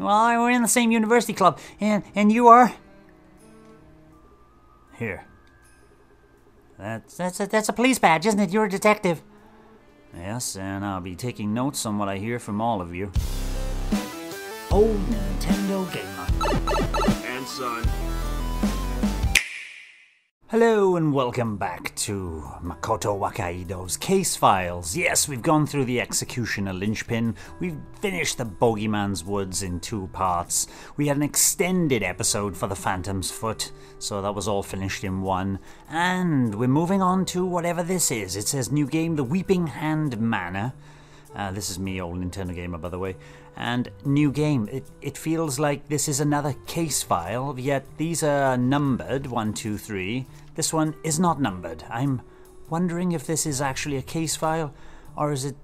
Well, we're in the same university club, and and you are. Here. That's that's a, that's a police badge, isn't it? You're a detective. Yes, and I'll be taking notes on what I hear from all of you. Old Nintendo gamer. And son. Hello and welcome back to Makoto Wakaido's Case Files. Yes, we've gone through the Executioner Linchpin. We've finished the Bogeyman's Woods in two parts. We had an extended episode for the Phantom's Foot, so that was all finished in one. And we're moving on to whatever this is. It says new game, The Weeping Hand Manor. Uh, this is me, old Nintendo gamer, by the way. And new game. It, it feels like this is another case file, yet these are numbered one, two, three. This one is not numbered. I'm wondering if this is actually a case file, or is it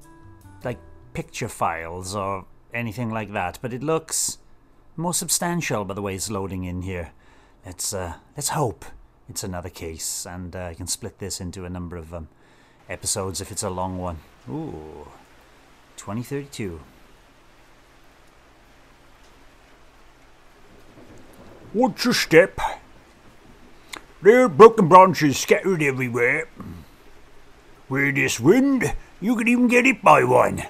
like picture files or anything like that. But it looks more substantial by the way it's loading in here. Let's uh, let's hope it's another case, and uh, I can split this into a number of um, episodes if it's a long one. Ooh. 2032. Watch your step. There are broken branches scattered everywhere. With this wind, you could even get hit by one.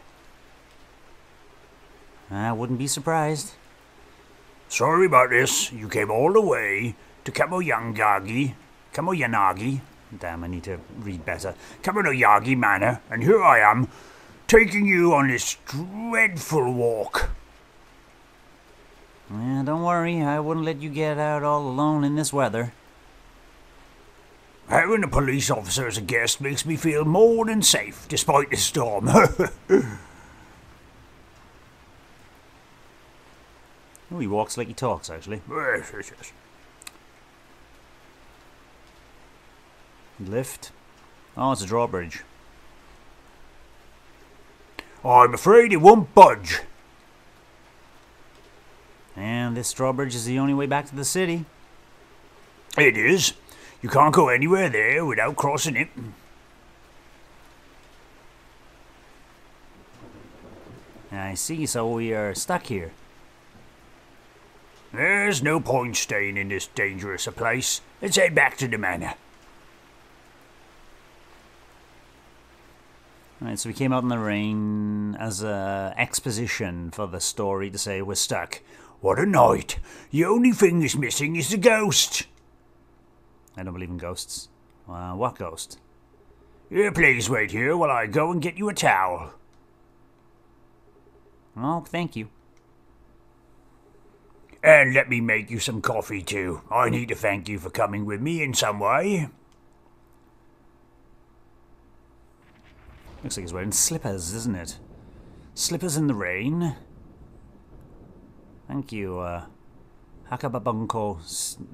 I wouldn't be surprised. Sorry about this. You came all the way to Kamoyangagi, Kamoyanagi. Damn, I need to read better. Kamonoyagi Manor, and here I am, taking you on this dreadful walk. Yeah, don't worry, I wouldn't let you get out all alone in this weather. Having a police officer as a guest makes me feel more than safe, despite the storm. Oh, he walks like he talks, actually. yes, yes, yes. Lift. Oh, it's a drawbridge. I'm afraid it won't budge. And this drawbridge is the only way back to the city. It is. You can't go anywhere there without crossing it. I see, so we are stuck here. There's no point staying in this dangerous a place. Let's head back to the manor. Alright, so we came out in the rain as a exposition for the story to say we're stuck. What a night. The only thing that's missing is the ghost. I don't believe in ghosts. Uh, what ghost? Here, please wait here while I go and get you a towel. Oh, thank you. And let me make you some coffee too. I need to thank you for coming with me in some way. Looks like he's wearing slippers, isn't it? Slippers in the rain. Thank you, uh, Hakababunko,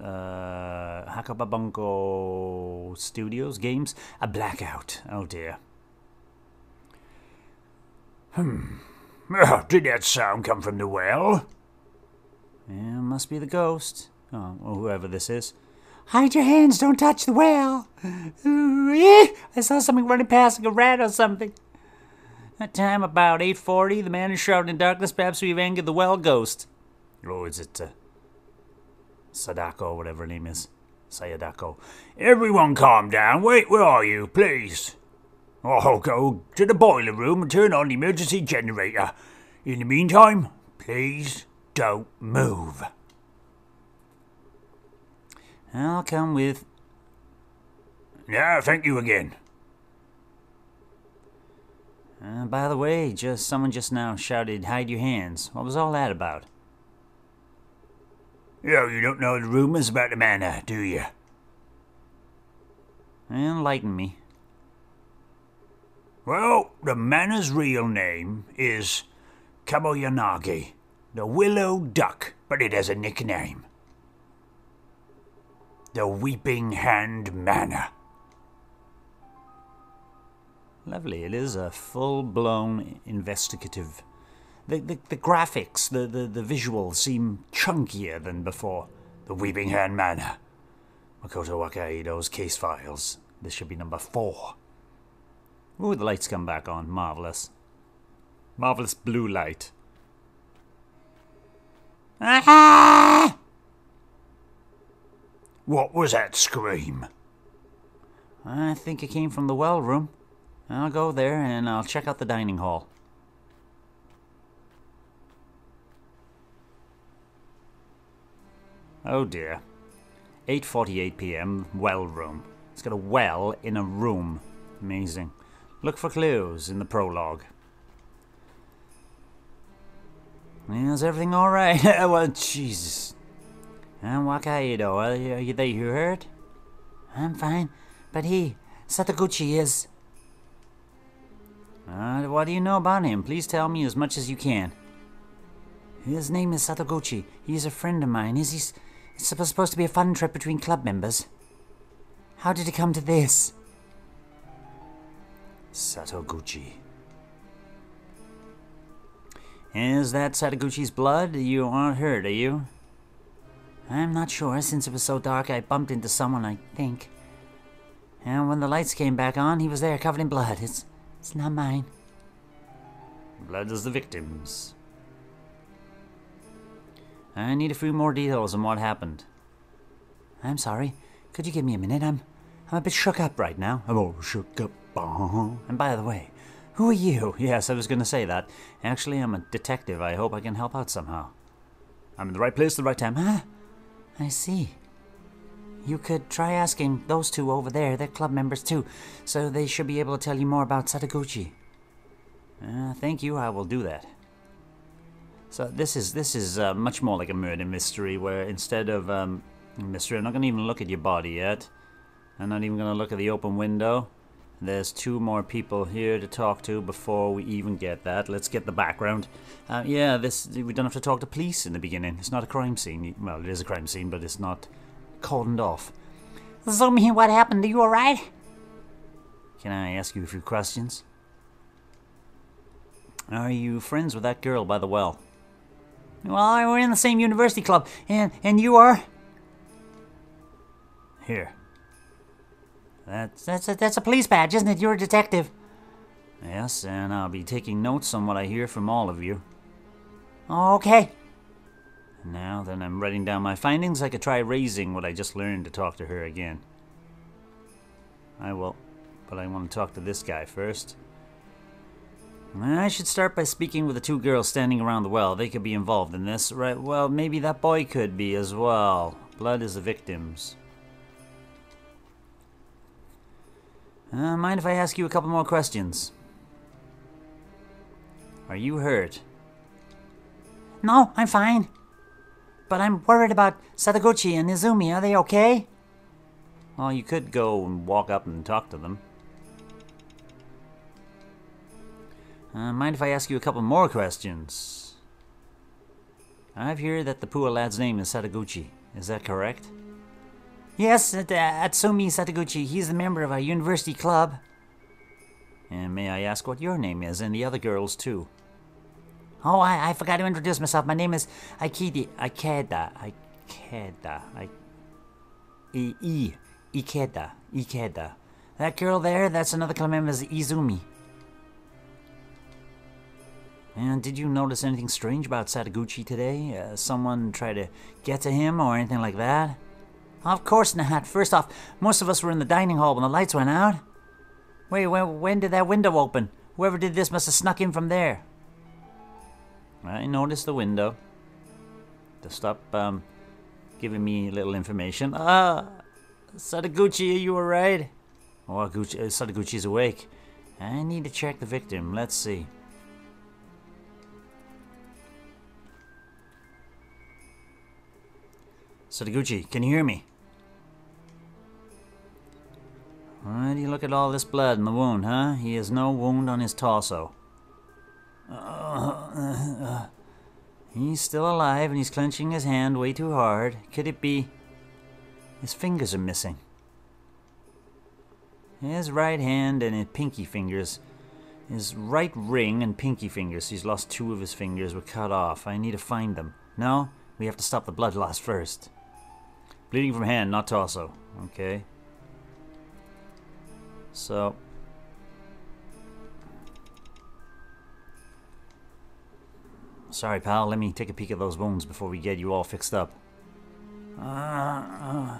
uh, Hakababunko Studios Games. A blackout. Oh dear. Oh, did that sound come from the well? Yeah, must be the ghost. Oh, or whoever this is. Hide your hands, don't touch the eh, I saw something running past like a rat or something. That time, about 8.40, the man is shrouded in darkness, perhaps we've angered the well ghost. Or is it, uh, Sadako, whatever her name is. Sayadako. Everyone calm down. Wait, where are you, please? I'll go to the boiler room and turn on the emergency generator. In the meantime, please don't move. I'll come with... No, thank you again. Uh, by the way, just someone just now shouted, hide your hands. What was all that about? Oh, you don't know the rumors about the manor, do you? Enlighten me. Well, the manor's real name is Kamoyanagi, the Willow Duck, but it has a nickname. The Weeping Hand Manor. Lovely. It is a full blown investigative. The, the, the graphics, the, the, the visuals seem chunkier than before. The Weeping Hand Manor. Makoto Wakaido's case files. This should be number four. Ooh, the lights come back on. Marvelous. Marvelous blue light. Ah! What was that scream? I think it came from the well room. I'll go there and I'll check out the dining hall. Oh dear. 8:48 p.m. well room. It's got a well in a room. Amazing. Look for clues in the prologue. Is everything all right? well, Jesus. And Wakaido, are you, are you there? You hurt? I'm fine, but he, Satoguchi, is. Uh, what do you know about him? Please tell me as much as you can. His name is Satoguchi. He's a friend of mine. Is he? It's supposed to be a fun trip between club members. How did it come to this? Satoguchi. Is that Satoguchi's blood? You aren't hurt, are you? I'm not sure. Since it was so dark, I bumped into someone, I think. And when the lights came back on, he was there covered in blood. It's, it's not mine. Blood is the victim's. I need a few more details on what happened. I'm sorry. Could you give me a minute? I'm, I'm a bit shook up right now. I'm all shook up. Uh-huh. And by the way, who are you? Yes, I was going to say that. Actually, I'm a detective. I hope I can help out somehow. I'm in the right place at the right time. Ah, I see. You could try asking those two over there. They're club members too, so they should be able to tell you more about Satoguchi. Uh, thank you. I will do that. So this is this is uh, much more like a murder mystery, where instead of um, mystery, I'm not going to even look at your body yet. I'm not even going to look at the open window. There's two more people here to talk to before we even get that. Let's get the background. Uh, yeah, this we don't have to talk to police in the beginning. It's not a crime scene. Well, it is a crime scene, but it's not cordoned off. So, Zumi, what happened? Are you alright? Can I ask you a few questions? Are you friends with that girl by the well? Well, we're in the same university club, and and you are. Here. That's that's a, that's a police badge, isn't it? You're a detective. Yes, and I'll be taking notes on what I hear from all of you. Okay. Now that I'm writing down my findings, I could try raising what I just learned to talk to her again. I will, but I want to talk to this guy first. I should start by speaking with the two girls standing around the well. They could be involved in this, right? Well, maybe that boy could be as well. Blood is the victim's. Uh, mind if I ask you a couple more questions? Are you hurt? No, I'm fine. But I'm worried about Satoguchi and Izumi. Are they okay? Well, you could go and walk up and talk to them. Uh, mind if I ask you a couple more questions? I've heard that the poor lad's name is Satoguchi. Is that correct? Yes, at, uh, Atsumi Satoguchi. He's a member of our university club. And may I ask what your name is, and the other girls too? Oh, I, I forgot to introduce myself. My name is Aikidi. Ikeda. Ikeda. I, I, I, Ikeda. Ikeda. That girl there, that's another club member, is Izumi. And did you notice anything strange about Satoguchi today? Uh, someone try to get to him or anything like that? Of course not. First off, most of us were in the dining hall when the lights went out. Wait, when, when did that window open? Whoever did this must have snuck in from there. I noticed the window. To stop um, giving me little information. Ah, Satoguchi, are you alright? Oh, Gucci, uh, Satoguchi's awake. I need to check the victim. Let's see. Satoguchi, can you hear me? Why do you look at all this blood in the wound, huh? He has no wound on his torso. Uh, uh, uh, he's still alive and he's clenching his hand way too hard. Could it be... His fingers are missing. His right hand and his pinky fingers. His right ring and pinky fingers. He's lost two of his fingers. Were cut off. I need to find them. No, we have to stop the blood loss first. Bleeding from hand, not torso. Okay. So. Sorry, pal. Let me take a peek at those wounds before we get you all fixed up. Uh, uh,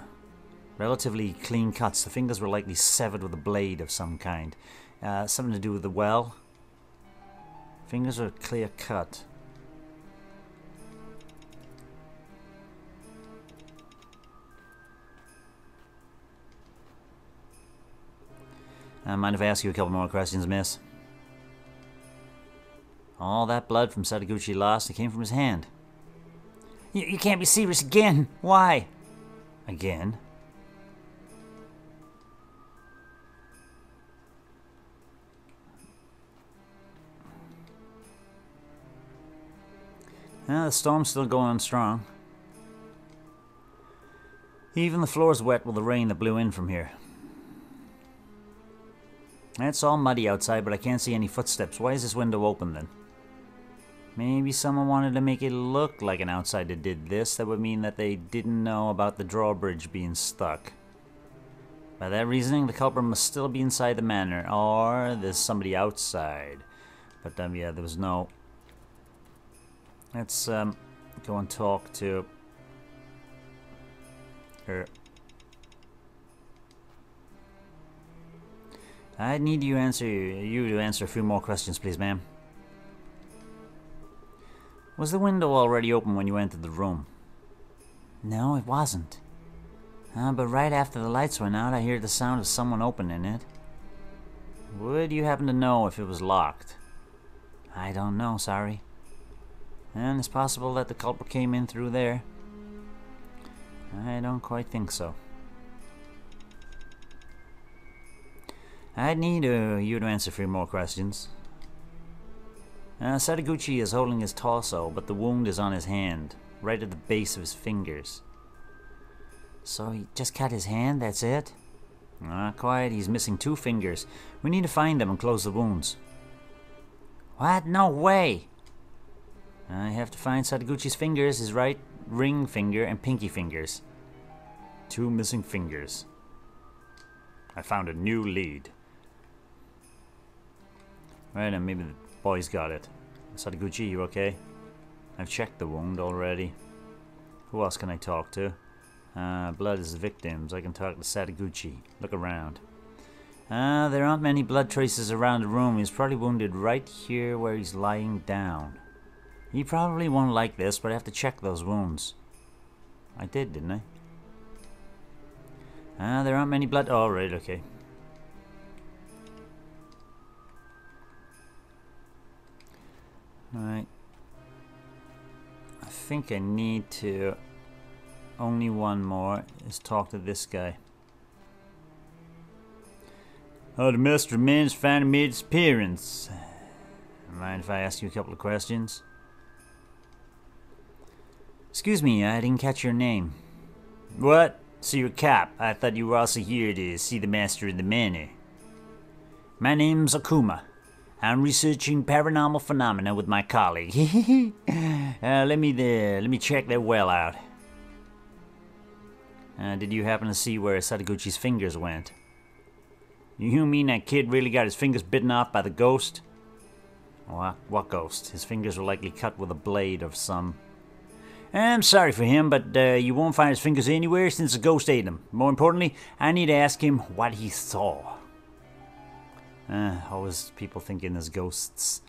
relatively clean cuts. The fingers were likely severed with a blade of some kind. Uh, something to do with the well. Fingers are clear cut. Uh, mind if I ask you a couple more questions, miss? All that blood from Sadaguchi lost, it came from his hand. You, you can't be serious again. Why? Again? Uh, the storm's still going on strong. Even the floor's wet with the rain that blew in from here. It's all muddy outside, but I can't see any footsteps. Why is this window open then? Maybe someone wanted to make it look like an outsider did this. That would mean that they didn't know about the drawbridge being stuck. By that reasoning, the culprit must still be inside the manor, or there's somebody outside. But um, yeah, there was no... Let's um, go and talk to her. I need you answer you to answer a few more questions, please, ma'am. Was the window already open when you entered the room? No, it wasn't. Uh, but right after the lights went out, I heard the sound of someone opening it. Would you happen to know if it was locked? I don't know, sorry. And it's possible that the culprit came in through there. I don't quite think so. I'd need uh, you to answer a few more questions. Uh, Sadaguchi is holding his torso, but the wound is on his hand, right at the base of his fingers. So he just cut his hand, that's it? Not quite, he's missing two fingers. We need to find them and close the wounds. What? No way! I have to find Sadaguchi's fingers, his right ring finger and pinky fingers. Two missing fingers. I found a new lead. Right, and maybe the boys got it. Sadaguchi, you okay? I've checked the wound already. Who else can I talk to? Uh, blood is the victims. I can talk to Sadaguchi. Look around. Uh, there aren't many blood traces around the room. He's probably wounded right here where he's lying down. He probably won't like this, but I have to check those wounds. I did, didn't I? Ah, uh, there aren't many blood. Oh, right, okay. Alright. I think I need to... Only one more is talk to this guy. Oh, the man's finally made his appearance. Mind if I ask you a couple of questions? Excuse me, I didn't catch your name. What? So you're. I thought you were also here to see the master of the manor. My name's Akuma. I'm researching paranormal phenomena with my colleague. uh, let me there. Let me check that well out. Uh, did you happen to see where Sadaguchi's fingers went? You mean that kid really got his fingers bitten off by the ghost? What, what ghost? His fingers were likely cut with a blade of some. I'm sorry for him, but uh, you won't find his fingers anywhere since the ghost ate them. More importantly, I need to ask him what he saw. Uh, always people thinking there's ghosts.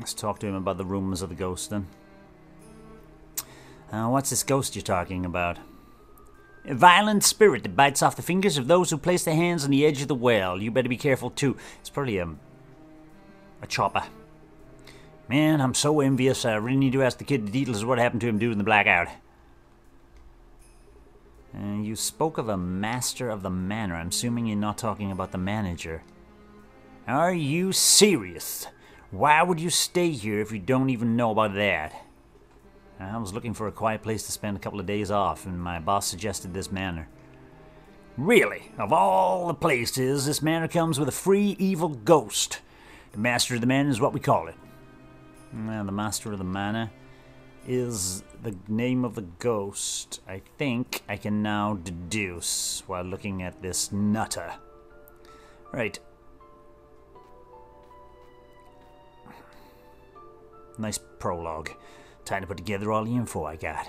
Let's talk to him about the rumors of the ghost then. Uh, what's this ghost you're talking about? A violent spirit that bites off the fingers of those who place their hands on the edge of the well. You better be careful too. It's probably a, a chopper. Man, I'm so envious. I really need to ask the kid the details of what happened to him during the blackout. Uh, you spoke of a master of the manor. I'm assuming you're not talking about the manager. Are you serious? Why would you stay here if you don't even know about that? I was looking for a quiet place to spend a couple of days off, and my boss suggested this manor. Really? Of all the places, this manor comes with a free evil ghost. The master of the manor is what we call it. Well, the master of the manor is the name of the ghost. I think I can now deduce while looking at this nutter. Right. Nice prologue. Time to put together all the info I got.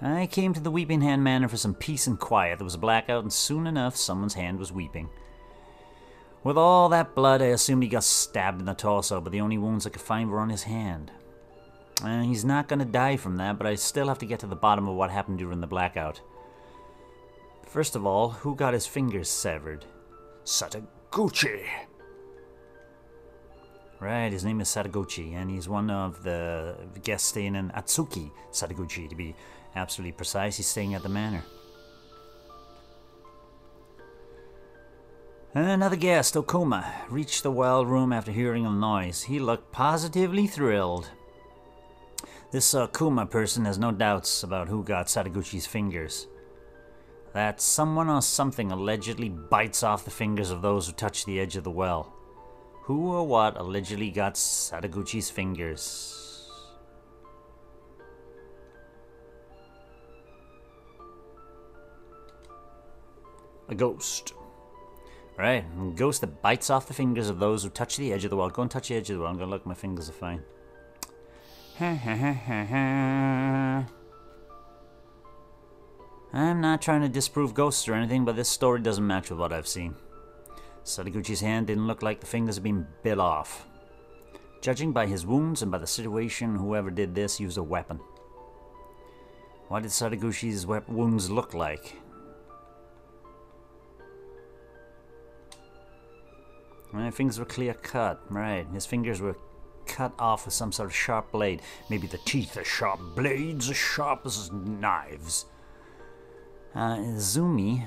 I came to the Weeping Hand Manor for some peace and quiet. There was a blackout, and soon enough, someone's hand was weeping. With all that blood, I assumed he got stabbed in the torso, but the only wounds I could find were on his hand. Uh, he's not going to die from that, but I still have to get to the bottom of what happened during the blackout. First of all, who got his fingers severed? Sataguchi. Right, his name is Sadaguchi, and he's one of the guests staying in Atsuki Sadaguchi, to be absolutely precise. He's staying at the manor. Another guest, Okuma, reached the well room after hearing a noise. He looked positively thrilled. This uh, Kuma person has no doubts about who got Sadaguchi's fingers. That someone or something allegedly bites off the fingers of those who touch the edge of the well. Who or what allegedly got Sadaguchi's fingers? A ghost. Right, a ghost that bites off the fingers of those who touch the edge of the well. Go and touch the edge of the well. I'm gonna look, my fingers are fine. I'm not trying to disprove ghosts or anything, but this story doesn't match with what I've seen. Sadaguchi's hand didn't look like the fingers had been bit off. Judging by his wounds and by the situation, whoever did this used a weapon. What did Sadaguchi's wounds look like? My fingers were clear cut, right. His fingers were cut off with some sort of sharp blade. Maybe the teeth are sharp blades, as sharp as knives. Uh, Izumi,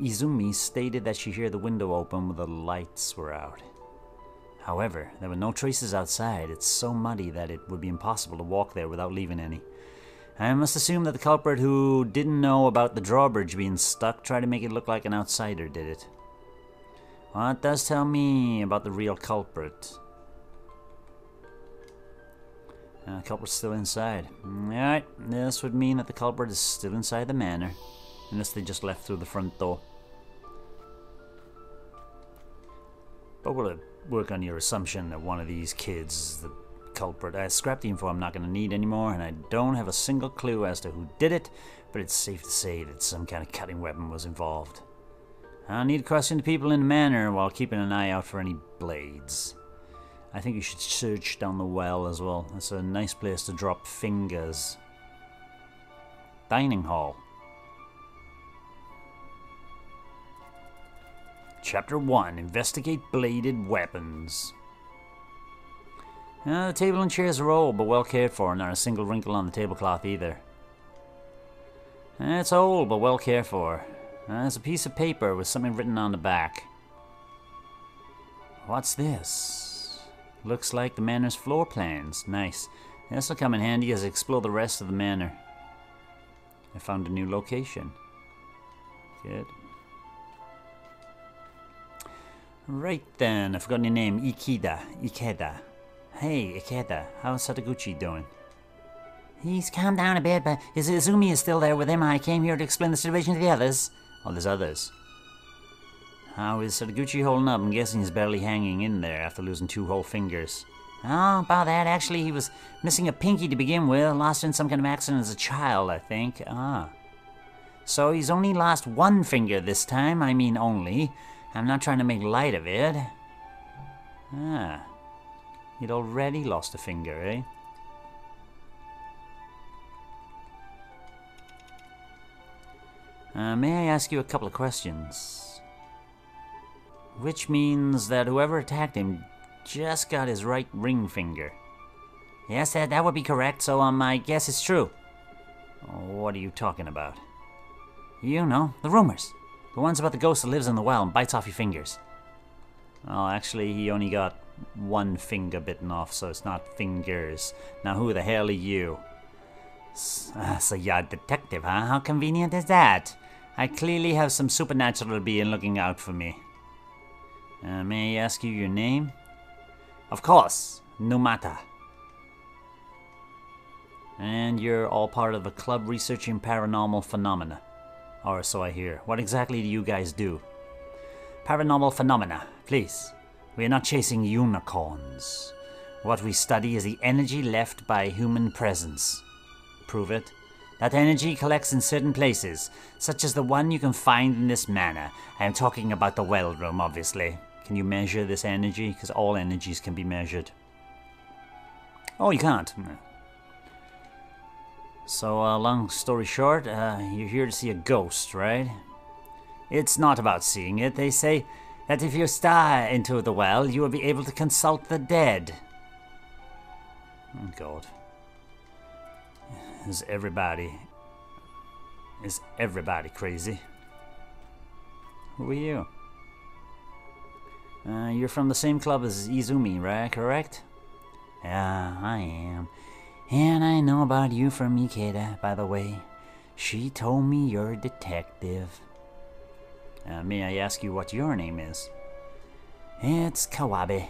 Izumi stated that she heard the window open when the lights were out. However, there were no traces outside. It's so muddy that it would be impossible to walk there without leaving any. I must assume that the culprit who didn't know about the drawbridge being stuck tried to make it look like an outsider did it. Well, it does tell me about the real culprit. Uh, the culprit's still inside. Alright, this would mean that the culprit is still inside the manor. Unless they just left through the front door. But we'll uh, work on your assumption that one of these kids is the culprit. I scrapped the info I'm not going to need anymore, and I don't have a single clue as to who did it, but it's safe to say that some kind of cutting weapon was involved. I'll need to question the people in the manor while keeping an eye out for any blades. I think you should search down the well as well. It's a nice place to drop fingers. Dining hall. Chapter 1 Investigate Bladed Weapons. Uh, the table and chairs are old but well cared for, and not a single wrinkle on the tablecloth either. Uh, it's old but well cared for. Uh, there's a piece of paper with something written on the back. What's this? Looks like the manor's floor plans. Nice. This'll come in handy as I explore the rest of the manor. I found a new location. Good. Right then, I forgot your name. Ikeda. Ikeda. Hey, Ikeda. How's Sataguchi doing? He's calmed down a bit, but his Izumi is still there with him. I came here to explain the situation to the others. Oh, there's others. How is Sataguchi holding up? I'm guessing he's barely hanging in there after losing two whole fingers. Oh, about that. Actually, he was missing a pinky to begin with. Lost in some kind of accident as a child, I think. Ah. So he's only lost one finger this time. I mean, only. I'm not trying to make light of it. Ah. He'd already lost a finger, eh? Uh, may I ask you a couple of questions? Which means that whoever attacked him just got his right ring finger. Yes, that, that would be correct, so um, I guess it's true. What are you talking about? You know, the rumors. The ones about the ghost that lives in the well and bites off your fingers. Oh, actually, he only got one finger bitten off, so it's not fingers. Now, who the hell are you? Uh, so you're a detective, huh? How convenient is that? I clearly have some supernatural being looking out for me. Uh, may I ask you your name? Of course, Numata. And you're all part of a club researching paranormal phenomena. Or so I hear. What exactly do you guys do? Paranormal phenomena, please. We are not chasing unicorns. What we study is the energy left by human presence. Prove it. That energy collects in certain places, such as the one you can find in this manor. I am talking about the well room, obviously. Can you measure this energy? Because all energies can be measured. Oh, you can't. So, uh, long story short, uh, you're here to see a ghost, right? It's not about seeing it. They say that if you stare into the well, you will be able to consult the dead. Oh, God. Is everybody. Is everybody crazy? Who are you? Uh, you're from the same club as Izumi, right? Correct? Yeah, I am. And I know about you from Ikeda, by the way. She told me you're a detective. Uh, may I ask you what your name is? It's Kawabe.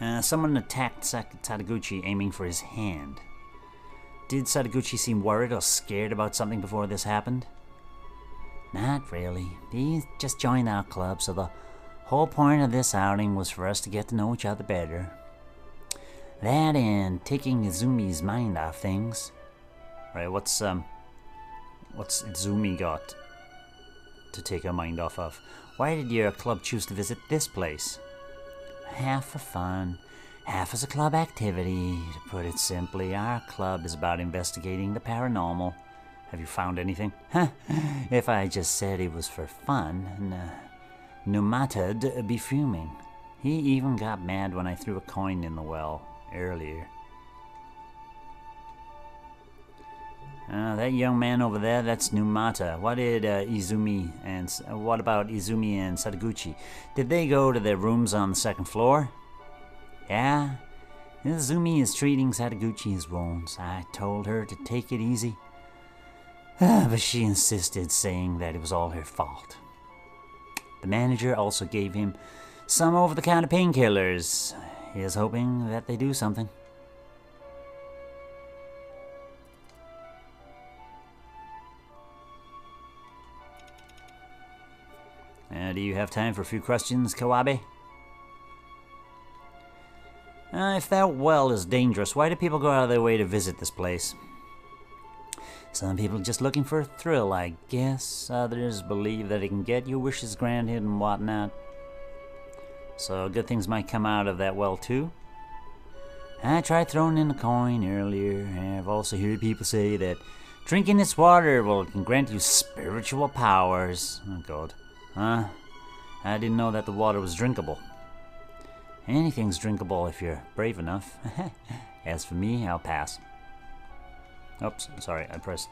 Uh, someone attacked Sadaguchi aiming for his hand. Did Sadaguchi seem worried or scared about something before this happened? Not really. He just joined our club, so the whole point of this outing was for us to get to know each other better. That and taking Izumi's mind off things. Right, what's um what's Izumi got to take her mind off of? Why did your club choose to visit this place? half for fun, half as a club activity. To put it simply, our club is about investigating the paranormal. Have you found anything? If I just said it was for fun, Numata'd be fuming. He even got mad when I threw a coin in the well earlier. Uh, that young man over there, that's Numata. What did uh, Izumi and uh, what about Izumi and Sadaguchi? Did they go to their rooms on the second floor? Yeah. Izumi is treating Sadaguchi's wounds. I told her to take it easy. But she insisted, saying that it was all her fault. The manager also gave him some over the counter painkillers. He is hoping that they do something. Uh, do you have time for a few questions, Kawabe? Uh, if that well is dangerous, why do people go out of their way to visit this place? Some people just looking for a thrill, I guess. Others believe that it can get your wishes granted and whatnot. So good things might come out of that well too. I tried throwing in a coin earlier. I've also heard people say that drinking this water will can grant you spiritual powers. Oh god. Huh? I didn't know that the water was drinkable. Anything's drinkable if you're brave enough. As for me, I'll pass. Oops, sorry, I pressed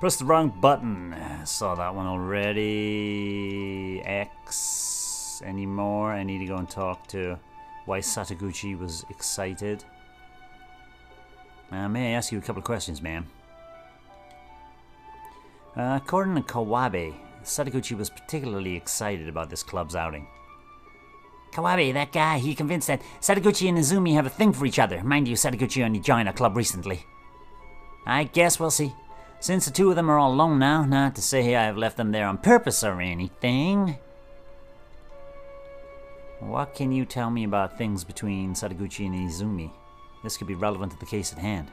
pressed the wrong button. Saw that one already. X anymore. I need to go and talk to why Sadaguchi was excited. Uh, may I ask you a couple of questions, ma'am? Uh, according to Kawabe, Sadaguchi was particularly excited about this club's outing. Kawabe, that guy, he convinced that Sadaguchi and Izumi have a thing for each other. Mind you, Sadaguchi only joined our club recently. I guess we'll see. Since the two of them are all alone now, not to say I have left them there on purpose or anything. What can you tell me about things between Sadaguchi and Izumi? This could be relevant to the case at hand.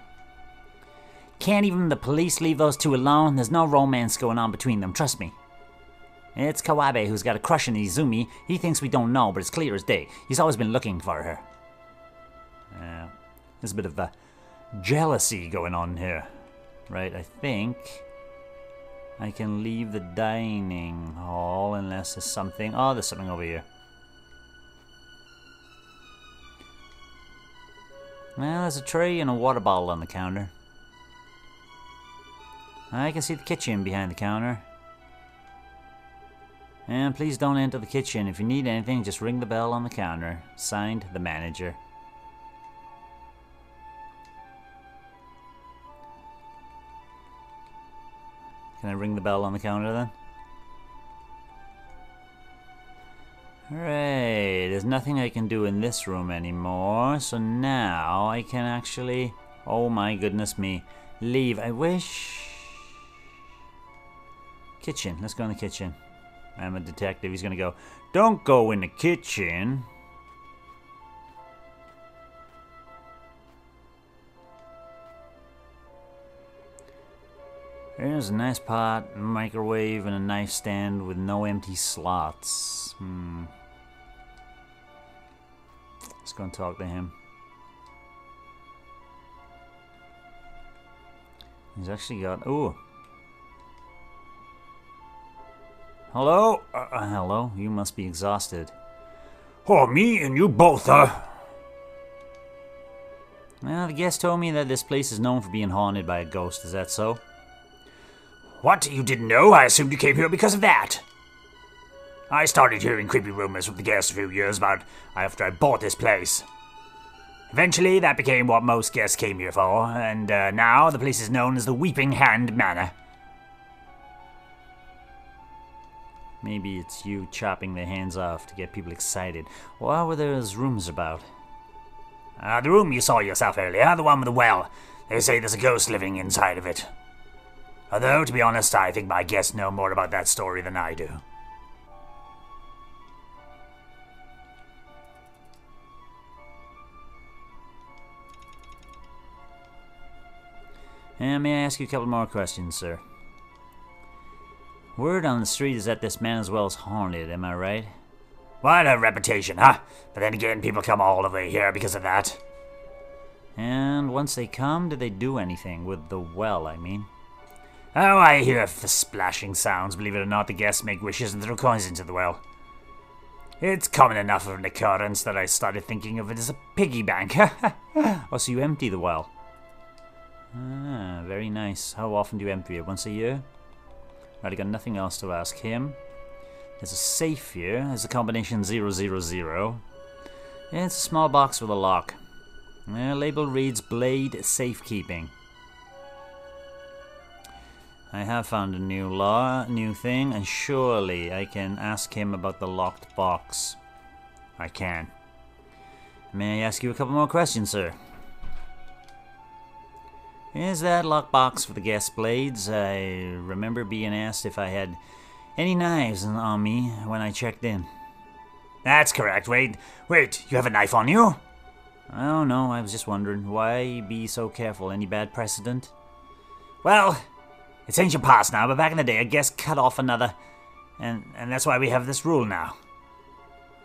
Can't even the police leave those two alone? There's no romance going on between them, trust me. It's Kawabe who's got a crush on Izumi. He thinks we don't know, but it's clear as day. He's always been looking for her. Uh, yeah, there's a bit of a jealousy going on here. Right, I think I can leave the dining hall unless there's something. Oh, there's something over here. Well, there's a tray and a water bottle on the counter. I can see the kitchen behind the counter. And please don't enter the kitchen. If you need anything, just ring the bell on the counter. Signed, the manager. Can I ring the bell on the counter then? Alright, there's nothing I can do in this room anymore, so now I can actually... Oh my goodness me. Leave. I wish... Kitchen. Let's go in the kitchen. I'm a detective. He's gonna go, Don't go in the kitchen. There's a nice pot, microwave, and a knife stand with no empty slots. Hmm. Let's go and talk to him. He's actually got. Ooh. Hello? Uh, uh, hello? You must be exhausted. Oh, me and you both, huh? Well, the guest told me that this place is known for being haunted by a ghost. Is that so? What? You didn't know? I assumed you came here because of that. I started hearing creepy rumors from the guests a few years about after I bought this place. Eventually, that became what most guests came here for, and uh, now the place is known as the Weeping Hand Manor. Maybe it's you chopping their hands off to get people excited. What were those rumors about? Uh, the room you saw yourself earlier, the one with the well. They say there's a ghost living inside of it. Although, to be honest, I think my guests know more about that story than I do. And may I ask you a couple more questions, sir? Word on the street is that this man as well is haunted, am I right? What a reputation, huh? But then again, people come all the way here because of that. And once they come, do they do anything with the well, I mean? Oh, I hear the splashing sounds. Believe it or not, the guests make wishes and throw coins into the well. It's common enough of an occurrence that I started thinking of it as a piggy bank. oh, so you empty the well? Ah, very nice. How often do you empty it? Once a year? Right, I got nothing else to ask him. There's a safe here. There's a combination 000. It's a small box with a lock. The label reads Blade Safekeeping. I have found a new law, new thing, and surely I can ask him about the locked box. I can. May I ask you a couple more questions, sir? Is that lockbox for the guest blades? I remember being asked if I had any knives on me when I checked in. That's correct. Wait, wait, you have a knife on you? Oh no, I was just wondering why be so careful. Any bad precedent? Well, it's ancient past now, but back in the day, a guest cut off another, and and that's why we have this rule now.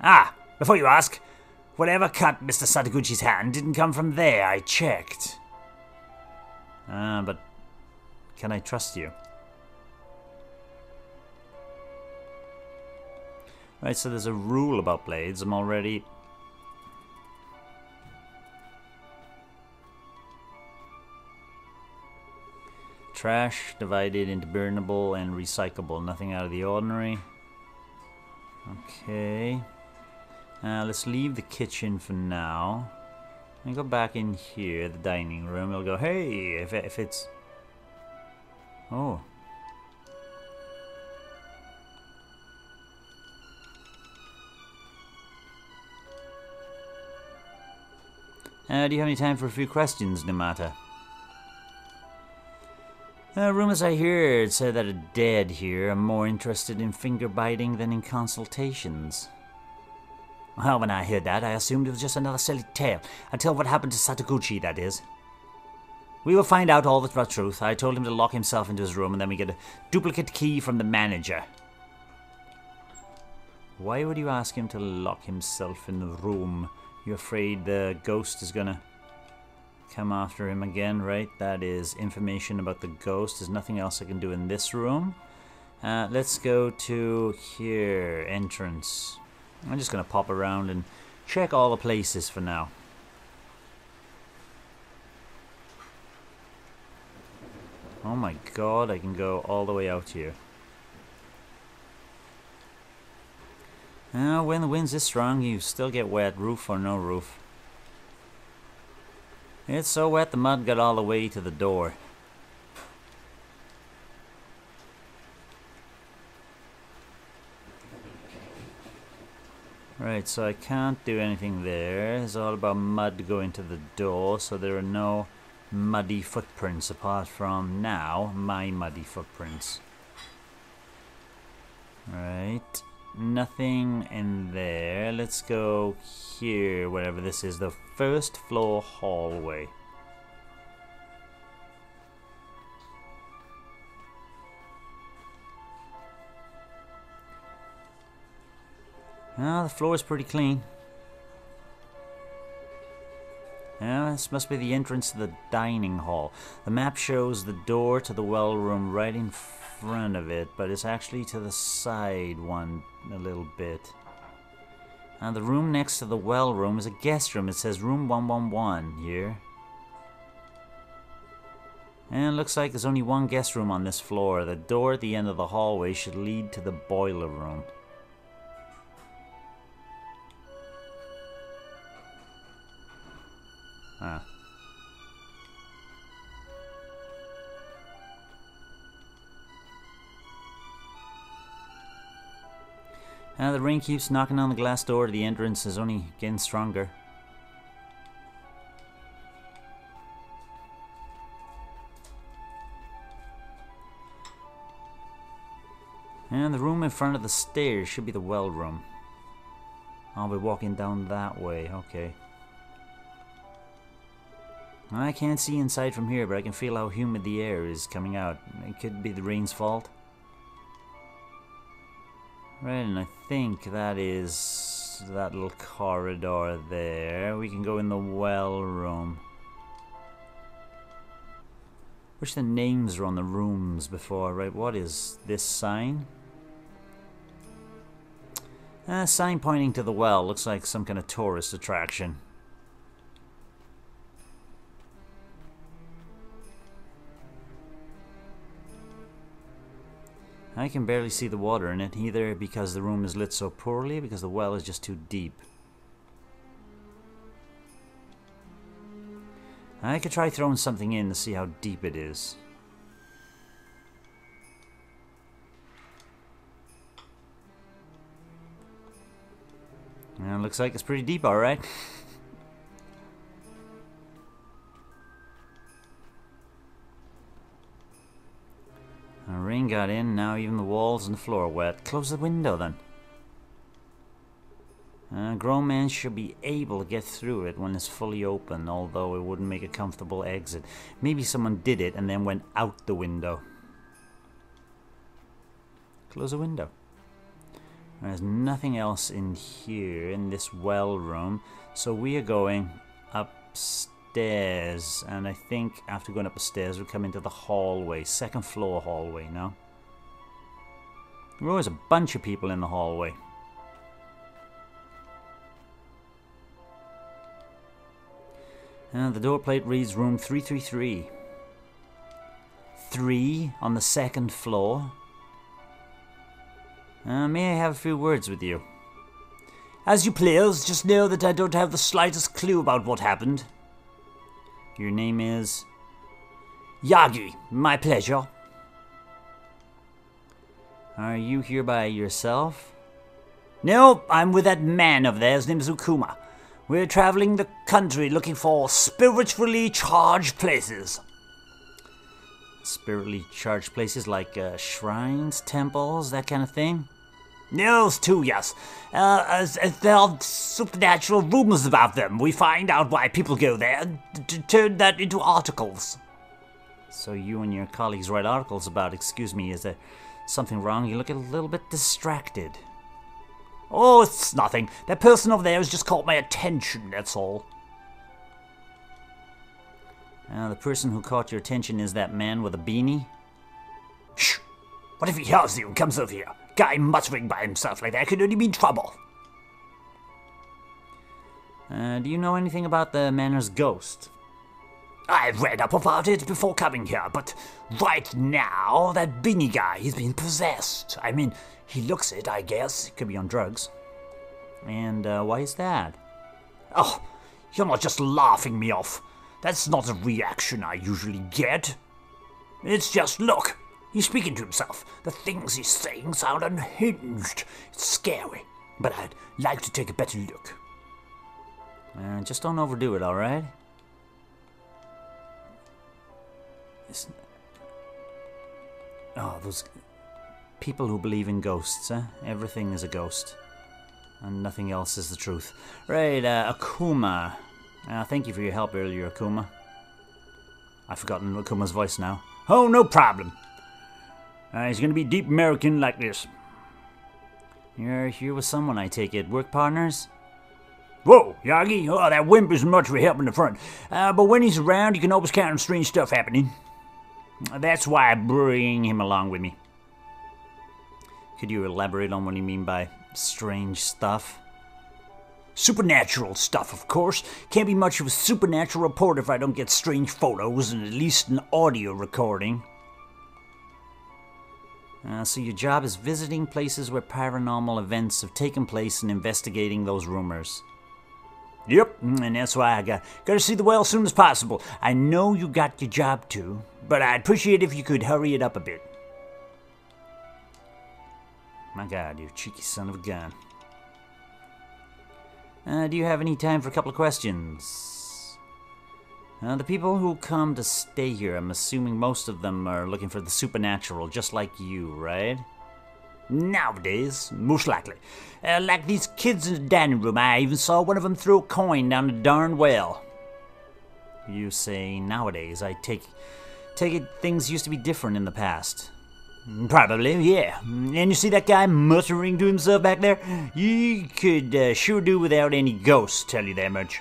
Ah, before you ask, whatever cut Mr. Sataguchi's hand didn't come from there. I checked. Ah, but can I trust you? Right, so there's a rule about blades. I'm already Trash divided into burnable and recyclable. Nothing out of the ordinary. Okay. Uh, let's leave the kitchen for now. And go back in here, the dining room. It'll go, hey, if, if it's... Oh. Uh, do you have any time for a few questions, Numata? Uh, rumors I heard say that a dead here are more interested in finger biting than in consultations. Well, when I heard that, I assumed it was just another silly tale. Until what happened to Sataguchi, that is. We will find out all the truth. I told him to lock himself into his room and then we get a duplicate key from the manager. Why would you ask him to lock himself in the room? You're afraid the ghost is gonna come after him again, right? That is information about the ghost. There's nothing else I can do in this room. Uh, let's go to here, entrance. I'm just going to pop around and check all the places for now. Oh my god, I can go all the way out here. Uh, when the wind's this strong, you still get wet, roof or no roof. It's so wet the mud got all the way to the door. Right, so I can't do anything there. It's all about mud going to the door, so there are no muddy footprints apart from now, my muddy footprints. Right Nothing in there. Let's go here, whatever this is, the first floor hallway. Ah, oh, the floor is pretty clean. Yeah, this must be the entrance to the dining hall. The map shows the door to the well room right in front of it, but it's actually to the side one a little bit. And the room next to the well room is a guest room. It says room 111 here. And looks like there's only one guest room on this floor. The door at the end of the hallway should lead to the boiler room. Ah. And the rain keeps knocking on the glass door. The entrance is only getting stronger. And the room in front of the stairs should be the well room. I'll be walking down that way, okay. I can't see inside from here, but I can feel how humid the air is coming out. It could be the rain's fault. Right, and I think that is that little corridor there. We can go in the well room. Wish the names were on the rooms before, right? What is this sign? A sign pointing to the well. Looks like some kind of tourist attraction. I can barely see the water in it, either because the room is lit so poorly, because the well is just too deep. I could try throwing something in to see how deep it is. And looks like it's pretty deep, alright. The rain got in, now even the walls and the floor are wet. Close the window then. A grown man should be able to get through it when it's fully open, although it wouldn't make a comfortable exit. Maybe someone did it and then went out the window. Close the window. There's nothing else in here, in this well room, so we are going upstairs. Stairs, and I think after going up the stairs, we come into the hallway, second floor hallway now. There are always a bunch of people in the hallway. And the door plate reads room 333. Three on the second floor. Uh, may I have a few words with you? As you please, just know that I don't have the slightest clue about what happened. Your name is. Yagi, my pleasure. Are you here by yourself? No, I'm with that man of theirs named Zukuma. We're traveling the country looking for spiritually charged places. Spiritually charged places like uh, shrines, temples, that kind of thing? Those too, yes. Uh, as, as there are supernatural rumors about them. We find out why people go there to turn that into articles. So you and your colleagues write articles about, excuse me, is there something wrong? You look a little bit distracted. Oh, it's nothing. That person over there has just caught my attention, that's all. Uh, the person who caught your attention is that man with a beanie? Shh! What if he hears you and comes over here? Guy muttering by himself like that could only mean trouble. Uh, do you know anything about the manor's ghost? I've read up about it before coming here, but right now, that beanie guy, he's been possessed. I mean, he looks it, I guess. Could be on drugs. And uh, why is that? Oh, you're not just laughing me off. That's not a reaction I usually get. It's just, look, he's speaking to himself. The things he's saying sound unhinged. It's scary, but I'd like to take a better look. Uh, just don't overdo it, alright? Oh, those people who believe in ghosts, eh? Everything is a ghost. And nothing else is the truth. Right, uh, Akuma. Uh, thank you for your help earlier, Akuma. I've forgotten Akuma's voice now. Oh, no problem. Uh, he's gonna be deep American like this. You're here with someone, I take it. Work partners? Whoa, Yagi, oh, that wimp isn't much for help in the front. Uh, but when he's around, you can always count on strange stuff happening. That's why I bring him along with me. Could you elaborate on what you mean by strange stuff? Supernatural stuff, of course. Can't be much of a supernatural report if I don't get strange photos and at least an audio recording. Uh, so your job is visiting places where paranormal events have taken place and investigating those rumors. Yep, and that's why I got, got to see the well as soon as possible. I know you got your job too, but I'd appreciate if you could hurry it up a bit. My god, you cheeky son of a gun. Uh, do you have any time for a couple of questions? Uh, the people who come to stay here, I'm assuming most of them are looking for the supernatural, just like you, right? Nowadays, most likely. Uh, like these kids in the dining room, I even saw one of them throw a coin down the darn well. You say nowadays. I take take it things used to be different in the past. Probably, yeah. And you see that guy muttering to himself back there? You could uh, sure do without any ghosts, tell you that much.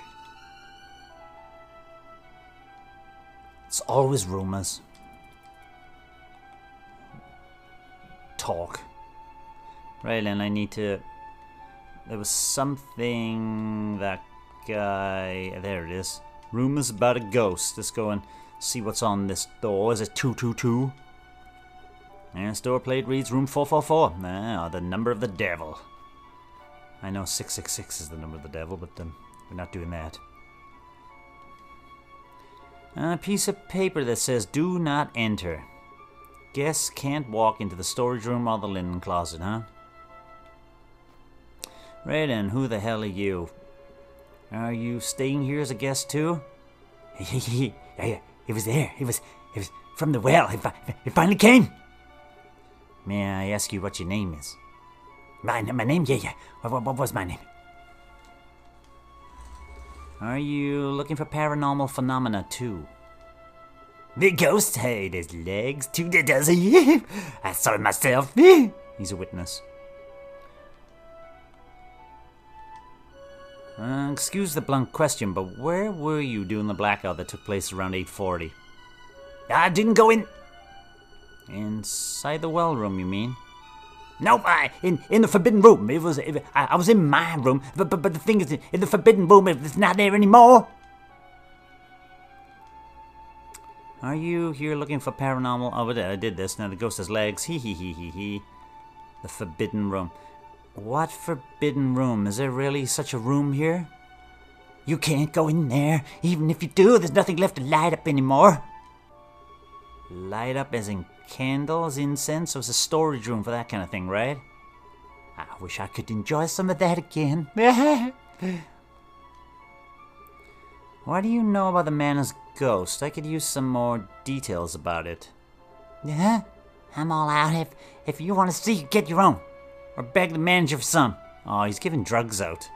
It's always rumors. Talk. Right, and I need to. There was something that guy. There it is. Rumors about a ghost. Let's go and see what's on this door. Is it 222? And store plate reads room 444. Ah, the number of the devil. I know 666 is the number of the devil, but um, we're not doing that. A piece of paper that says do not enter. Guests can't walk into the storage room or the linen closet, huh? Then, who the hell are you? Are you staying here as a guest too? it was there. It was, it was from the well. It, it finally came. May I ask you what your name is? My, my name? Yeah, yeah. What, what was my name? Are you looking for paranormal phenomena too? The ghost? had his legs, two does he? I saw it myself. He's a witness. Uh, excuse the blunt question, but where were you during the blackout that took place around 8:40? I didn't go in. Inside the well room, you mean? Nope, I, in in the forbidden room. It was it, I, I, was in my room, but, but but the thing is, in the forbidden room, it's not there anymore. Are you here looking for paranormal? Oh, uh, I did this. Now the ghost has legs. Hee hee hee hee hee. The forbidden room. What forbidden room? Is there really such a room here? You can't go in there. Even if you do, there's nothing left to light up anymore. Light up as in candles, incense? So it's a storage room for that kind of thing, right? I wish I could enjoy some of that again. what do you know about the manor's ghost? I could use some more details about it. Yeah? I'm all out. If, if you want to see, get your own. Or beg the manager for some. Oh, he's giving drugs out.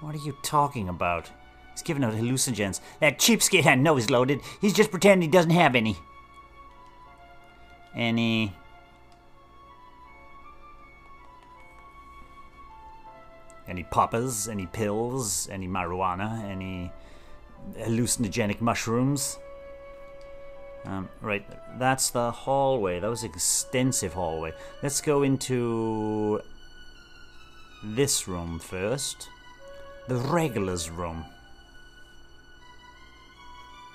What are you talking about? He's giving out hallucinogens. That cheapskate I know he's loaded. He's just pretending he doesn't have any. Any any poppers, any pills, any marijuana, any hallucinogenic mushrooms. Um, right, that's the hallway. That was extensive hallway. Let's go into this room first. The regulars room.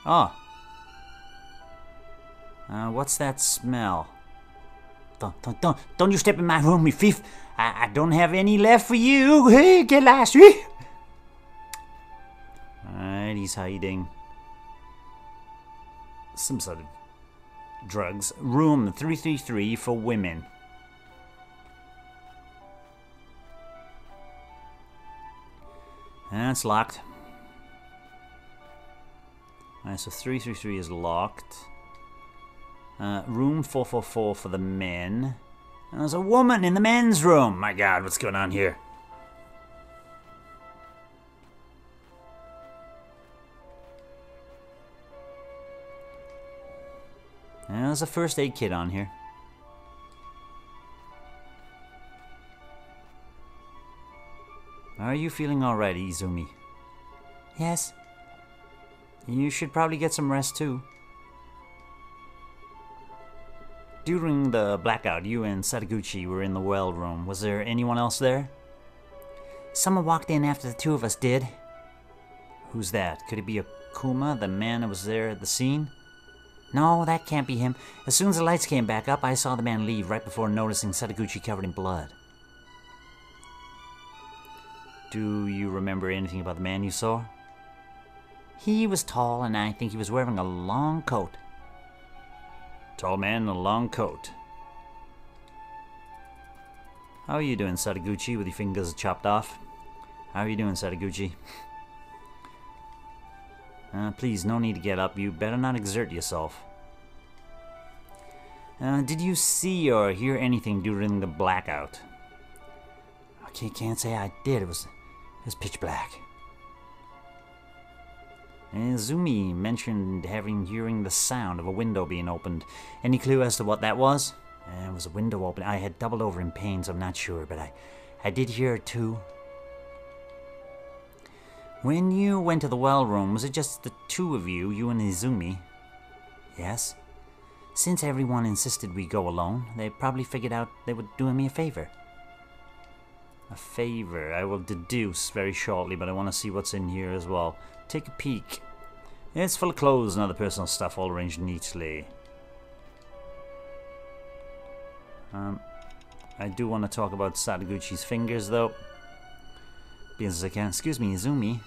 Ah. Uh, what's that smell? Don't, don't, don't, don't you step in my room, you thief. I, I don't have any left for you. Hey, get lost. Alright, he's hiding some sort of drugs. Room 333 for women. That's locked. Alright, so 333 is locked. Uh, room 444 for the men. And there's a woman in the men's room. My god, what's going on here? And there's a first aid kit on here. Are you feeling alright, Izumi? Yes? You should probably get some rest too. During the blackout, you and Sadaguchi were in the well room. Was there anyone else there? Someone walked in after the two of us did. Who's that? Could it be Akuma, the man that was there at the scene? No, that can't be him. As soon as the lights came back up, I saw the man leave right before noticing Sadaguchi covered in blood. Do you remember anything about the man you saw? He was tall, and I think he was wearing a long coat. Tall man in a long coat. How are you doing, Sadaguchi, with your fingers chopped off? How are you doing, Sadaguchi? Uh, please, no need to get up. You better not exert yourself. Uh, did you see or hear anything during the blackout? Okay, can't say I did. It was, it was pitch black. Izumi mentioned having hearing the sound of a window being opened. Any clue as to what that was? Uh, it was a window open. I had doubled over in pain, so I'm not sure, but I, I did hear it too. When you went to the well room, was it just the two of you, you and Izumi? Yes. Since everyone insisted we go alone, they probably figured out they were doing me a favor. A favor, I will deduce very shortly, but I want to see what's in here as well. Take a peek. It's full of clothes and other personal stuff all arranged neatly. Um, I do want to talk about Sadaguchi's fingers, though. Because I can. Excuse me, Izumi.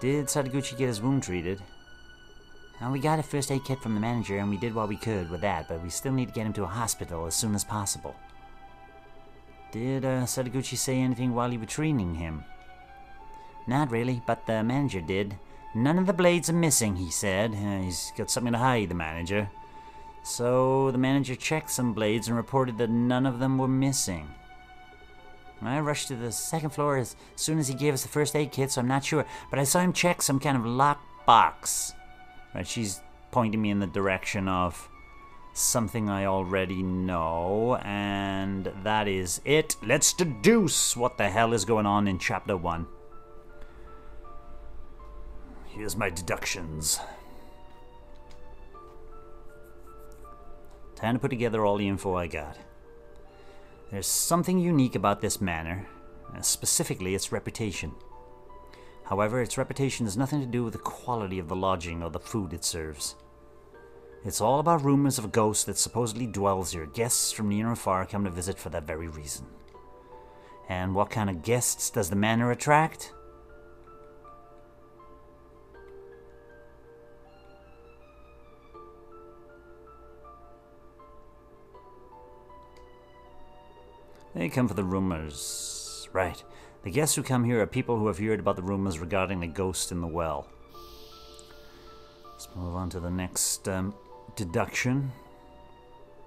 Did Sadaguchi get his wound treated? Well, we got a first aid kit from the manager, and we did what we could with that, but we still need to get him to a hospital as soon as possible. Did uh, Sadaguchi say anything while you were treating him? Not really, but the manager did. None of the blades are missing, he said. Uh, he's got something to hide, the manager. So the manager checked some blades and reported that none of them were missing. I rushed to the second floor as soon as he gave us the first aid kit, so I'm not sure. But I saw him check some kind of locked box. Right, she's pointing me in the direction of something I already know, and that is it. Let's deduce what the hell is going on in chapter 1. Here's my deductions. Time to put together all the info I got. There's something unique about this manor, specifically its reputation. However, its reputation has nothing to do with the quality of the lodging or the food it serves. It's all about rumors of a ghost that supposedly dwells here. Guests from near and far come to visit for that very reason. And what kind of guests does the manor attract? They come for the rumors. Right. The guests who come here are people who have heard about the rumors regarding the ghost in the well. Let's move on to the next um, deduction.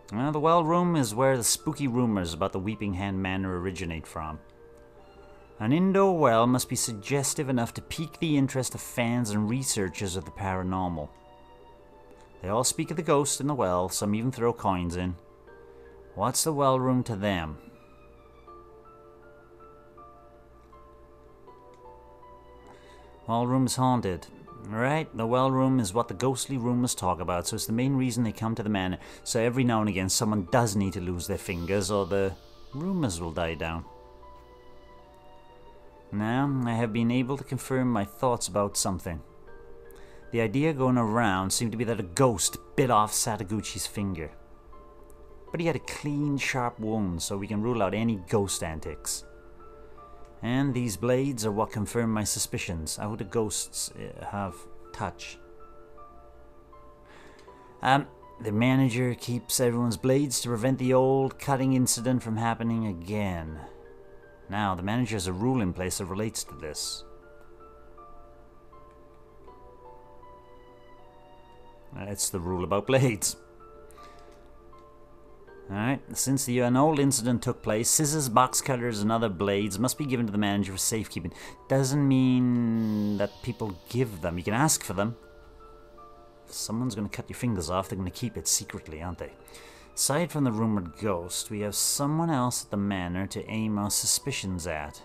The well room is where the spooky rumors about the Weeping Hand Manor originate from. An indoor well must be suggestive enough to pique the interest of fans and researchers of the paranormal. They all speak of the ghost in the well, some even throw coins in. What's the well room to them? Well room is haunted. Right, the well room is what the ghostly rumors talk about, so it's the main reason they come to the manor. So every now and again, someone does need to lose their fingers, or the rumors will die down. Now, I have been able to confirm my thoughts about something. The idea going around seemed to be that a ghost bit off Sadaguchi's finger. But he had a clean, sharp wound, so we can rule out any ghost antics. And these blades are what confirm my suspicions. How do ghosts uh, have touch? Um, the manager keeps everyone's blades to prevent the old cutting incident from happening again. Now, the manager has a rule in place that relates to this. It's the rule about blades. Alright, since the, uh, an old incident took place, scissors, box cutters, and other blades must be given to the manager for safekeeping. Doesn't mean that people give them. You can ask for them. If someone's going to cut your fingers off, they're going to keep it secretly, aren't they? Aside from the rumored ghost, we have someone else at the manor to aim our suspicions at.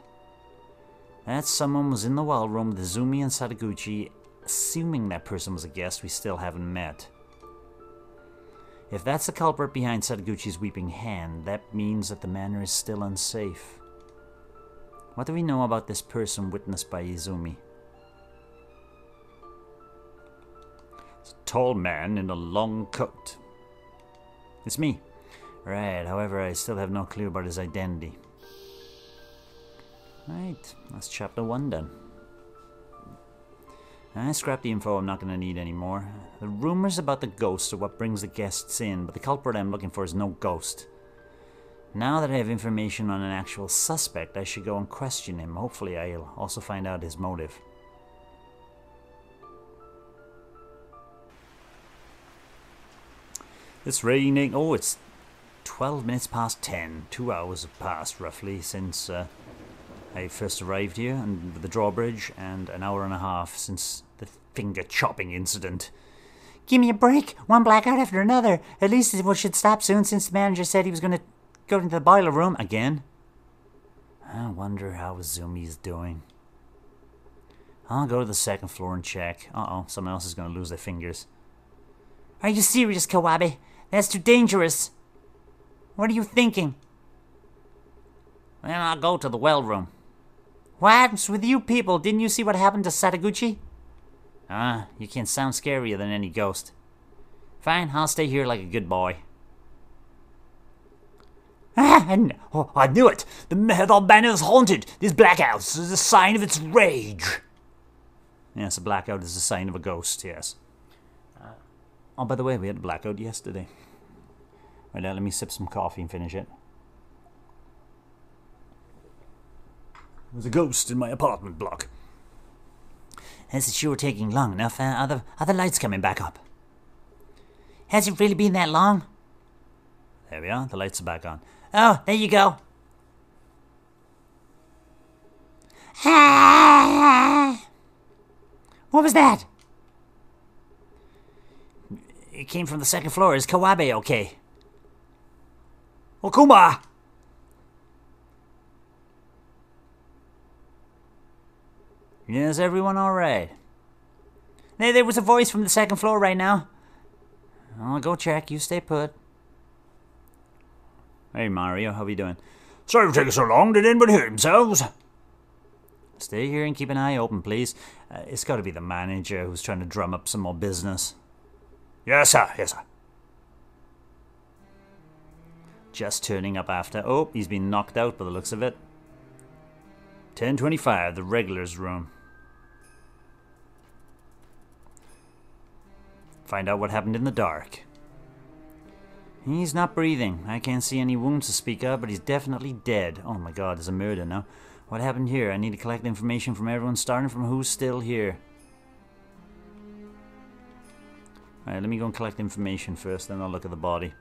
That someone was in the well room with Izumi and Sadaguchi, assuming that person was a guest we still haven't met. If that's the culprit behind Sadaguchi's weeping hand, that means that the manor is still unsafe. What do we know about this person witnessed by Izumi? It's a tall man in a long coat. It's me. Right, however, I still have no clue about his identity. Right, that's chapter one done. I scrap the info I'm not going to need anymore. The rumors about the ghosts are what brings the guests in, but the culprit I'm looking for is no ghost. Now that I have information on an actual suspect, I should go and question him. Hopefully, I'll also find out his motive. It's raining. Oh, it's 12 minutes past 10. Two hours have passed, roughly, since uh, I first arrived here and the drawbridge, and an hour and a half since finger chopping incident. Give me a break. One blackout after another. At least it should stop soon since the manager said he was going to go into the boiler room. Again? I wonder how Izumi's doing. I'll go to the second floor and check. Uh oh, someone else is going to lose their fingers. Are you serious, Kawabe? That's too dangerous. What are you thinking? Then I'll go to the well room. What's with you people? Didn't you see what happened to Sadaguchi? Ah, you can sound scarier than any ghost. Fine, I'll stay here like a good boy. Ah, oh, I knew it! The Meherdal Banner is haunted! This blackout is a sign of its rage! Yes, a blackout is a sign of a ghost, yes. Uh, oh, by the way, we had a blackout yesterday. Right now, let me sip some coffee and finish it. There's a ghost in my apartment block. Has it sure taking long enough? Uh, are, the, lights coming back up? Has it really been that long? There we are. The lights are back on. Oh, there you go. What was that? It came from the second floor. Is Kawabe okay? Okuma! Is everyone alright? There, there was a voice from the second floor right now. I'll go check. You stay put. Hey Mario, how are you doing? Sorry for taking so long. Did anybody hurt themselves? Stay here and keep an eye open, please. Uh, it's got to be the manager who's trying to drum up some more business. Yes, sir. Yes, sir. Just turning up after. Oh, he's been knocked out by the looks of it. 1025, the regulars room. Find out what happened in the dark. He's not breathing. I can't see any wounds to speak of, but he's definitely dead. Oh my god, there's a murder now. What happened here? I need to collect information from everyone, starting from who's still here. Alright, let me go and collect information first, then I'll look at the body.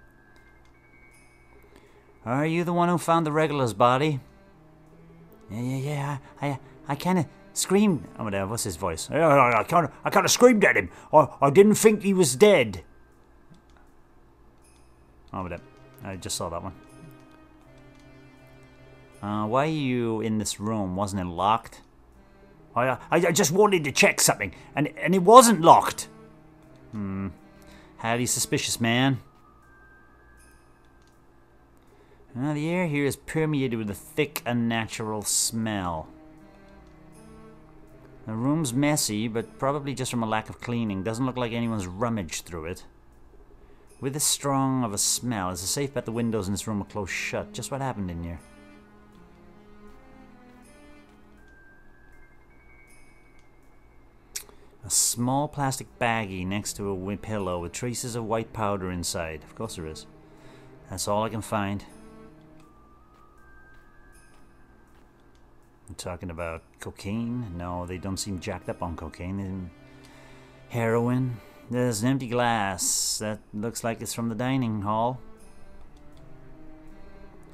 Are you the one who found the regular's body? Yeah, yeah, yeah. I, I, I kind of screamed. Oh, whatever. What's his voice? I, kind of, I kind of screamed at him. I, I didn't think he was dead. Oh, whatever. I just saw that one. Uh, why are you in this room? Wasn't it locked? I, I, I just wanted to check something, and and it wasn't locked. Hmm. Highly suspicious, man. Uh, the air here is permeated with a thick, unnatural smell. The room's messy, but probably just from a lack of cleaning. Doesn't look like anyone's rummaged through it. With this strong of a smell, it's a safe bet the windows in this room are closed shut. Just what happened in here? A small plastic baggie next to a pillow with traces of white powder inside. Of course there is. That's all I can find. Talking about cocaine? No, they don't seem jacked up on cocaine. Heroin. There's an empty glass. That looks like it's from the dining hall.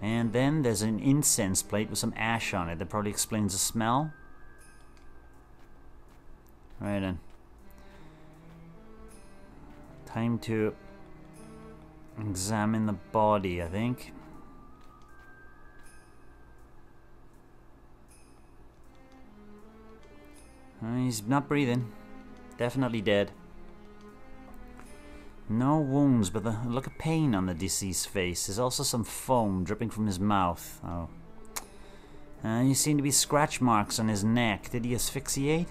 And then there's an incense plate with some ash on it. That probably explains the smell. Right then. Time to examine the body, I think. He's not breathing. Definitely dead. No wounds, but the look of pain on the deceased's face. There's also some foam dripping from his mouth. Oh. Uh, you seem to be scratch marks on his neck. Did he asphyxiate?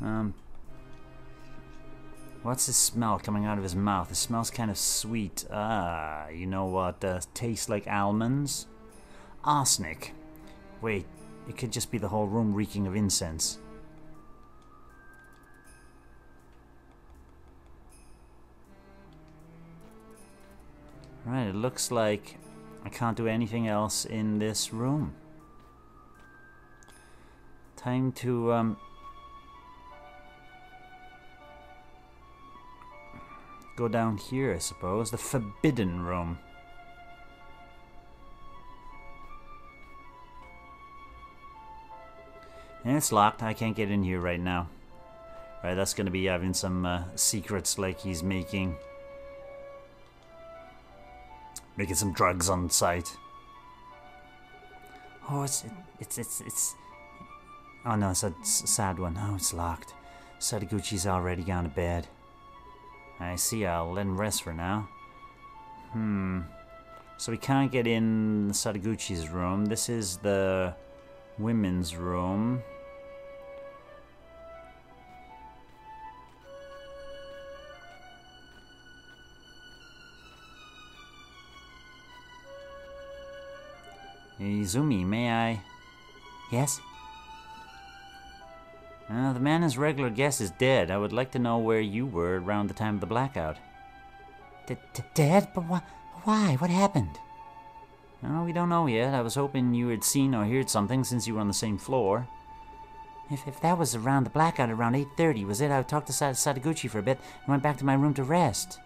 Um, what's this smell coming out of his mouth? It smells kind of sweet. Ah, you know what? Uh, tastes like almonds? Arsenic. Wait, it could just be the whole room reeking of incense. Right, it looks like I can't do anything else in this room. Time to, um... Go down here, I suppose. The Forbidden Room. And it's locked. I can't get in here right now. Right, that's going to be having some uh, secrets like he's making. Making some drugs on site. Oh, it's it's it's it's. Oh no, it's a sad one. Oh, it's locked. Sadaguchi's already gone to bed. I see. I'll let him rest for now. Hmm. So we can't get in Sadaguchi's room. This is the women's room. Izumi, may I? Yes? Uh, the man his regular guest is dead. I would like to know where you were around the time of the blackout. Dead? But wh why? What happened? Oh, we don't know yet. I was hoping you had seen or heard something since you were on the same floor. If, if that was around the blackout around 8.30, was it? I talked to Sadaguchi for a bit and went back to my room to rest.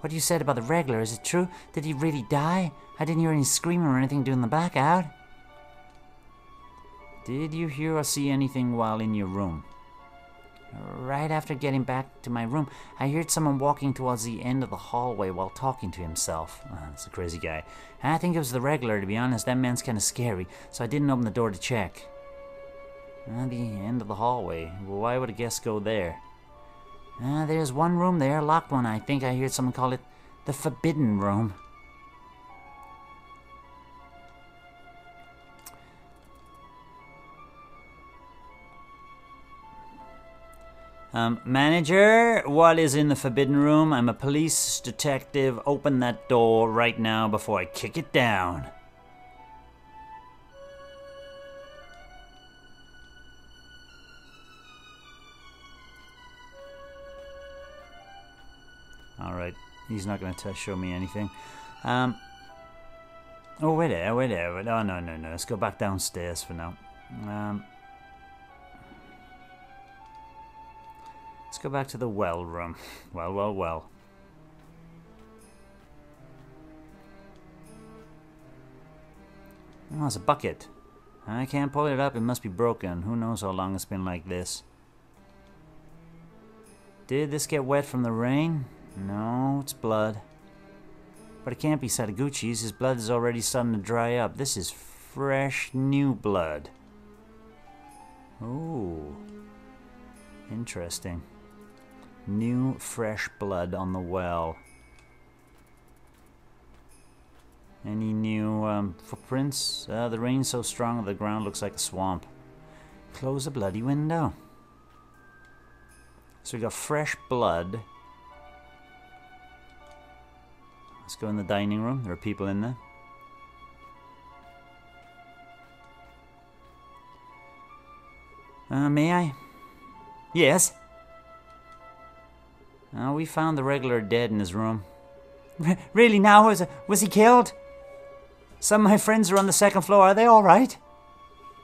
What you said about the regular, is it true? Did he really die? I didn't hear any screaming or anything during the blackout. Did you hear or see anything while in your room? Right after getting back to my room, I heard someone walking towards the end of the hallway while talking to himself. Oh, that's a crazy guy. I think it was the regular, to be honest. That man's kind of scary, so I didn't open the door to check. Uh, the end of the hallway. Why would a guest go there? Uh, there's one room there, locked one. I think I heard someone call it the Forbidden Room. Um, manager, what is in the Forbidden Room? I'm a police detective. Open that door right now before I kick it down. Alright, he's not going to show me anything. Um, oh, wait there, wait there. Wait, oh, no, no, no. Let's go back downstairs for now. Um, let's go back to the well room. Well, well, well. Oh, it's a bucket. I can't pull it up. It must be broken. Who knows how long it's been like this. Did this get wet from the rain? No, it's blood. But it can't be Sadaguchi's. His blood is already starting to dry up. This is fresh, new blood. Oh. Interesting. New, fresh blood on the well. Any new um, footprints? Uh, the rain's so strong the ground looks like a swamp. Close the bloody window. So we got fresh blood Let's go in the dining room. There are people in there. Uh, may I? Yes. Uh, we found the regular dead in his room. R really now? Was, was he killed? Some of my friends are on the second floor. Are they all right?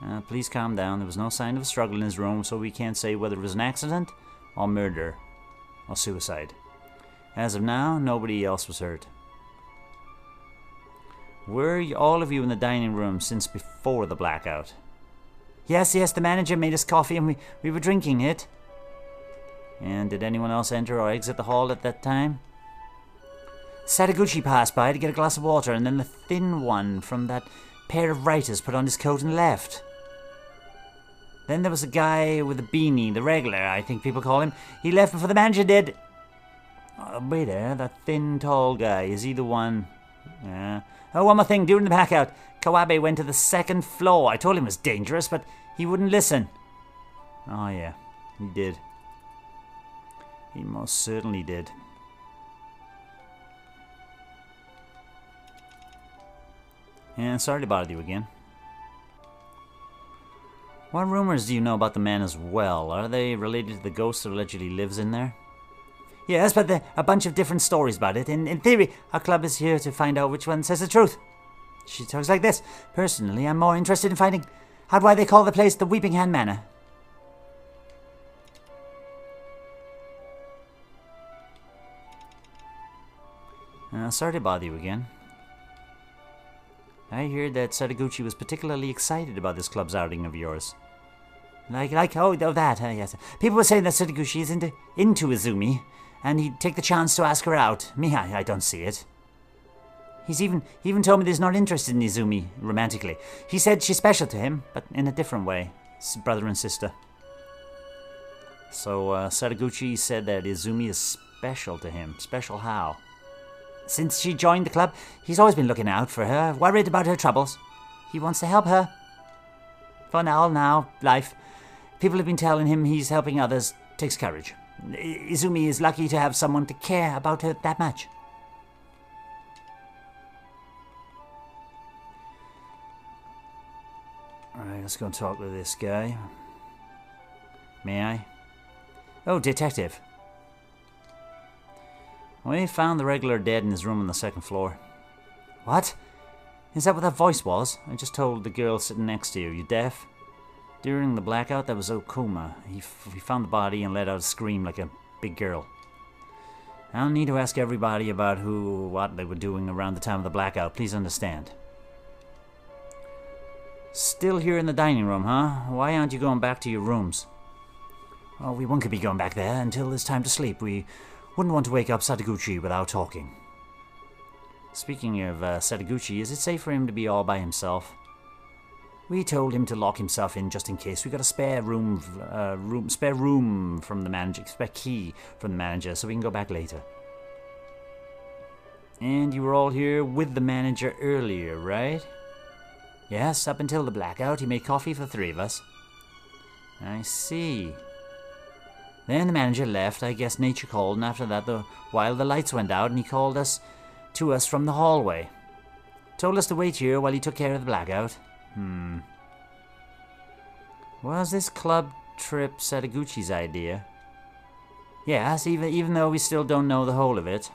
Uh, please calm down. There was no sign of a struggle in his room, so we can't say whether it was an accident or murder or suicide. As of now, nobody else was hurt. Were all of you in the dining room since before the blackout? Yes, yes, the manager made us coffee and we, we were drinking it. And did anyone else enter or exit the hall at that time? Sadaguchi passed by to get a glass of water, and then the thin one from that pair of writers put on his coat and left. Then there was a guy with a beanie, the regular, I think people call him. He left before the manager did. Oh, wait there, that thin, tall guy. Is he the one? Yeah. Oh, one more thing. During the blackout, Kawabe went to the second floor. I told him it was dangerous, but he wouldn't listen. Oh, yeah, he did. He most certainly did. Yeah, sorry to bother you again. What rumors do you know about the man as well? Are they related to the ghost that allegedly lives in there? Yes, but there are a bunch of different stories about it. In, in theory, our club is here to find out which one says the truth. She talks like this. Personally, I'm more interested in finding out why they call the place the Weeping Hand Manor. Uh, sorry to bother you again. I heard that Sadaguchi was particularly excited about this club's outing of yours. Like, like, oh, oh that, uh, yes. People were saying that Sadaguchi is into, into Izumi, and he'd take the chance to ask her out. Me, I, I don't see it. He's even, he even told me he's not interested in Izumi romantically. He said she's special to him, but in a different way. It's brother and sister. So, uh, Sadaguchi said that Izumi is special to him. Special how? Since she joined the club, he's always been looking out for her, worried about her troubles. He wants to help her. For now, now, life. People have been telling him he's helping others takes courage. Izumi is lucky to have someone to care about her that much. Alright, let's go and talk to this guy. May I? Oh, detective. We found the regular dead in his room on the second floor. What? Is that what that voice was? I just told the girl sitting next to you. You deaf? During the blackout, that was Okuma. He, he found the body and let out a scream like a big girl. I don't need to ask everybody about who, what they were doing around the time of the blackout. Please understand. Still here in the dining room, huh? Why aren't you going back to your rooms? Oh, we won't be going back there until it's time to sleep. We wouldn't want to wake up Sadaguchi without talking. Speaking of uh, Sadaguchi, is it safe for him to be all by himself? We told him to lock himself in just in case. We got a spare room, uh, room, spare room from the manager, spare key from the manager, so we can go back later. And you were all here with the manager earlier, right? Yes, up until the blackout, he made coffee for three of us. I see. Then the manager left. I guess nature called, and after that, the while the lights went out, and he called us to us from the hallway. Told us to wait here while he took care of the blackout. Hmm. Was this club trip Sadaguchi's idea? Yes, even even though we still don't know the whole of it.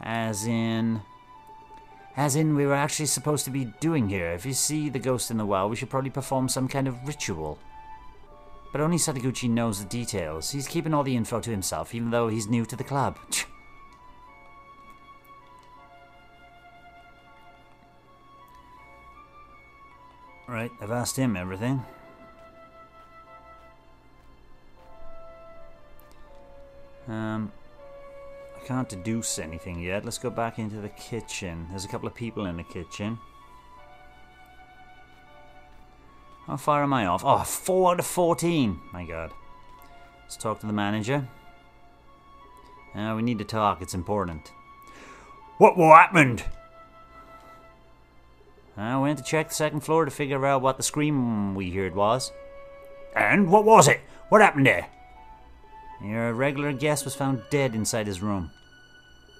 As in as in we were actually supposed to be doing here. If you see the ghost in the well, we should probably perform some kind of ritual. But only Sadaguchi knows the details. He's keeping all the info to himself, even though he's new to the club. right, I've asked him everything. Um, I can't deduce anything yet. Let's go back into the kitchen. There's a couple of people in the kitchen. How far am I off? Oh, 4 out of 14. My god. Let's talk to the manager. Uh, we need to talk. It's important. What what happened? I went to check the second floor to figure out what the scream we heard was. And what was it? What happened there? Your regular guest was found dead inside his room.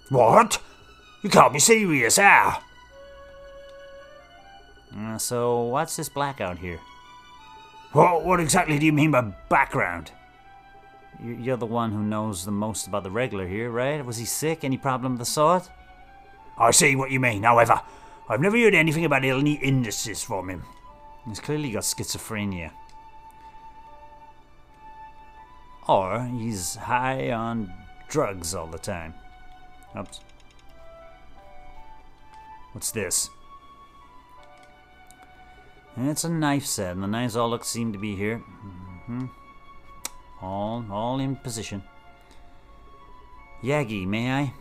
What? You can't be serious, how? Uh, so, what's this blackout here? What, what exactly do you mean by background? You- You're the one who knows the most about the regular here, right? Was he sick? Any problem of the sort? I see what you mean. However, I've never heard anything about any indices from him. He's clearly got schizophrenia. Or he's high on drugs all the time. Oops. What's this? It's a knife set, and the knives all look seem to be here. hmm All, all in position. Yagi, may I?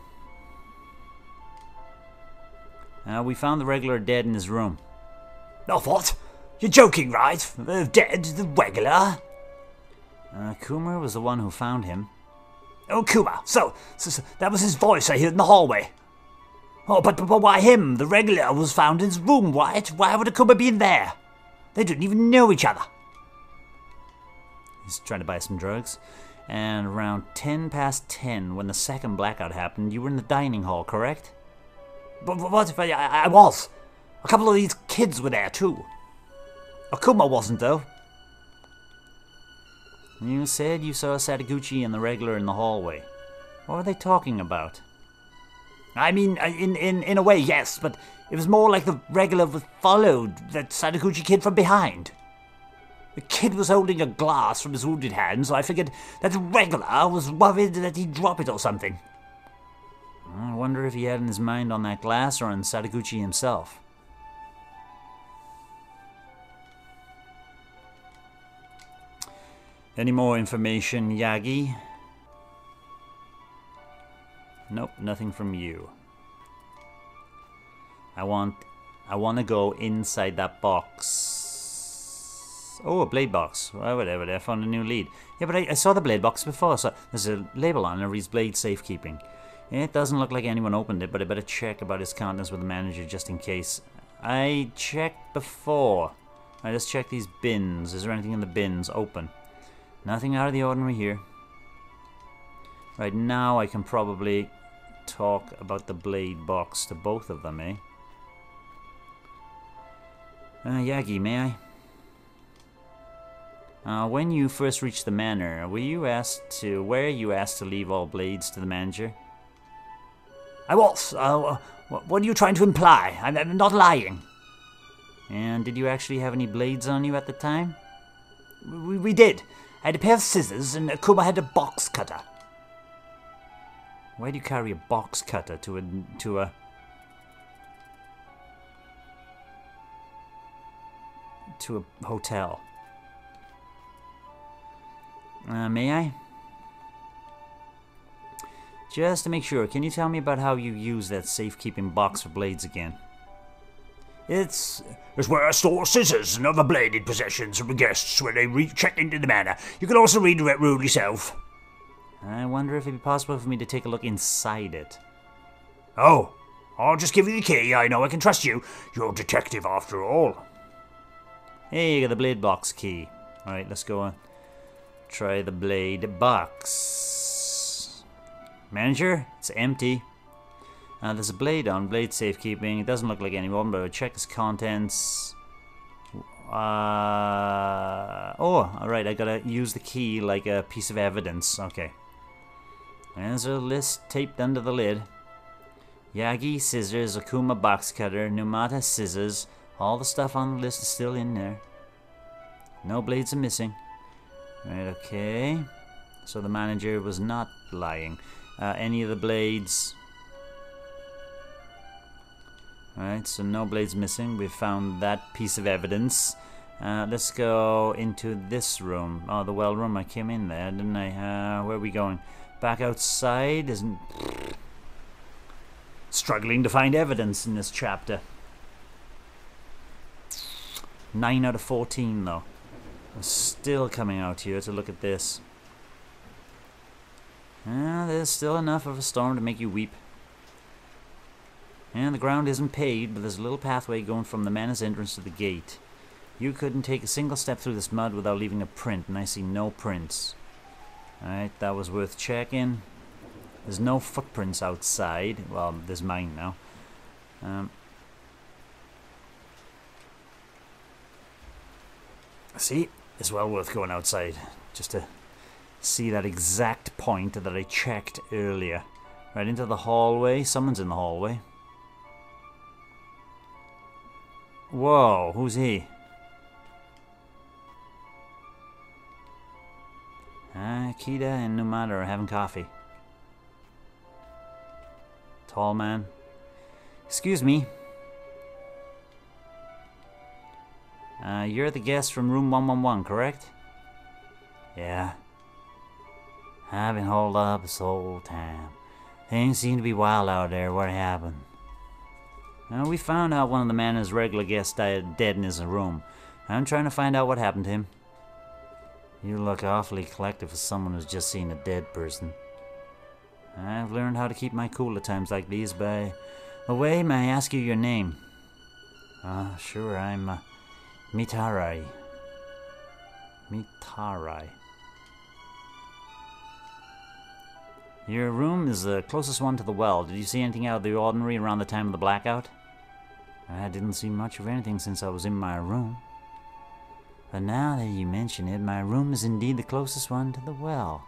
Uh, we found the regular dead in his room. Oh, what? You're joking, right? Uh, dead, the regular? Uh, Kumar was the one who found him. Oh, Kuma. So, so, so that was his voice I heard in the hallway. Oh, but, but, but why him? The regular was found in his room, right? Why would a Kuma be in there? They didn't even know each other. He's trying to buy some drugs. And around 10 past 10, when the second blackout happened, you were in the dining hall, correct? But, what if I, I, I was? A couple of these kids were there, too. Akuma wasn't, though. You said you saw Sadaguchi and the regular in the hallway. What were they talking about? I mean, uh, in, in, in a way, yes, but it was more like the regular followed that Sadaguchi kid from behind. The kid was holding a glass from his wounded hand, so I figured that the regular was worried that he'd drop it or something. I wonder if he had in his mind on that glass or on Sadaguchi himself. Any more information, Yagi? Nope, nothing from you. I want I want to go inside that box. Oh, a blade box. Well, whatever, I found a new lead. Yeah, but I, I saw the blade box before, so there's a label on it, it reads blade safekeeping. It doesn't look like anyone opened it, but I better check about its contents with the manager just in case. I checked before. I just check these bins. Is there anything in the bins open? Nothing out of the ordinary here. Right now I can probably talk about the blade box to both of them, eh? Uh, Yagi, may I? Uh, when you first reached the manor, were you asked to... Where you asked to leave all blades to the manager? I was. Uh, what are you trying to imply? I'm, I'm not lying. And did you actually have any blades on you at the time? We, we did. I had a pair of scissors, and Akuma had a box cutter. Why do you carry a box cutter to a to a to a hotel? Uh, may I? Just to make sure, can you tell me about how you use that safekeeping box for blades again? It's it's where I store scissors and other bladed possessions from the guests when they re- check into the manor. You can also read redirect room yourself. I wonder if it'd be possible for me to take a look inside it. Oh, I'll just give you the key. I know I can trust you. You're a detective after all. Hey, you got the blade box key. Alright, let's go on. Try the blade box. Manager, it's empty. Uh, there's a blade on, blade safekeeping. It doesn't look like any anyone, but I'll check its contents. Uh, oh, alright, I gotta use the key like a piece of evidence. Okay. There's a list taped under the lid. Yagi, scissors, Akuma box cutter, Numata scissors. All the stuff on the list is still in there. No blades are missing. Right, okay. So the manager was not lying. Uh, any of the blades Alright, so no blades missing. We found that piece of evidence. Uh, let's go into this room. Oh, the well room. I came in there, didn't I? Uh, where are we going? Back outside? Isn't struggling to find evidence in this chapter. Nine out of fourteen, though. I'm still coming out here to look at this. Uh, there's still enough of a storm to make you weep. And the ground isn't paved, but there's a little pathway going from the manor's entrance to the gate. You couldn't take a single step through this mud without leaving a print, and I see no prints. Alright, that was worth checking. There's no footprints outside. Well, there's mine now. Um, see, it's well worth going outside just to see that exact point that I checked earlier. Right into the hallway. Someone's in the hallway. Whoa, who's he? Kida and Numata are having coffee. Tall man. Excuse me. Uh, you're the guest from room 111, correct? Yeah. I've been holed up this whole time. Things seem to be wild out there. What happened? Well, we found out one of the men his regular guests died dead in his room. I'm trying to find out what happened to him. You look awfully collected for someone who's just seen a dead person. I've learned how to keep my cool at times like these by the way, may I ask you your name? Ah, uh, sure, I'm uh, Mitarai. Mitarai. Your room is the closest one to the well. Did you see anything out of the ordinary around the time of the blackout? I didn't see much of anything since I was in my room. But now that you mention it, my room is indeed the closest one to the well.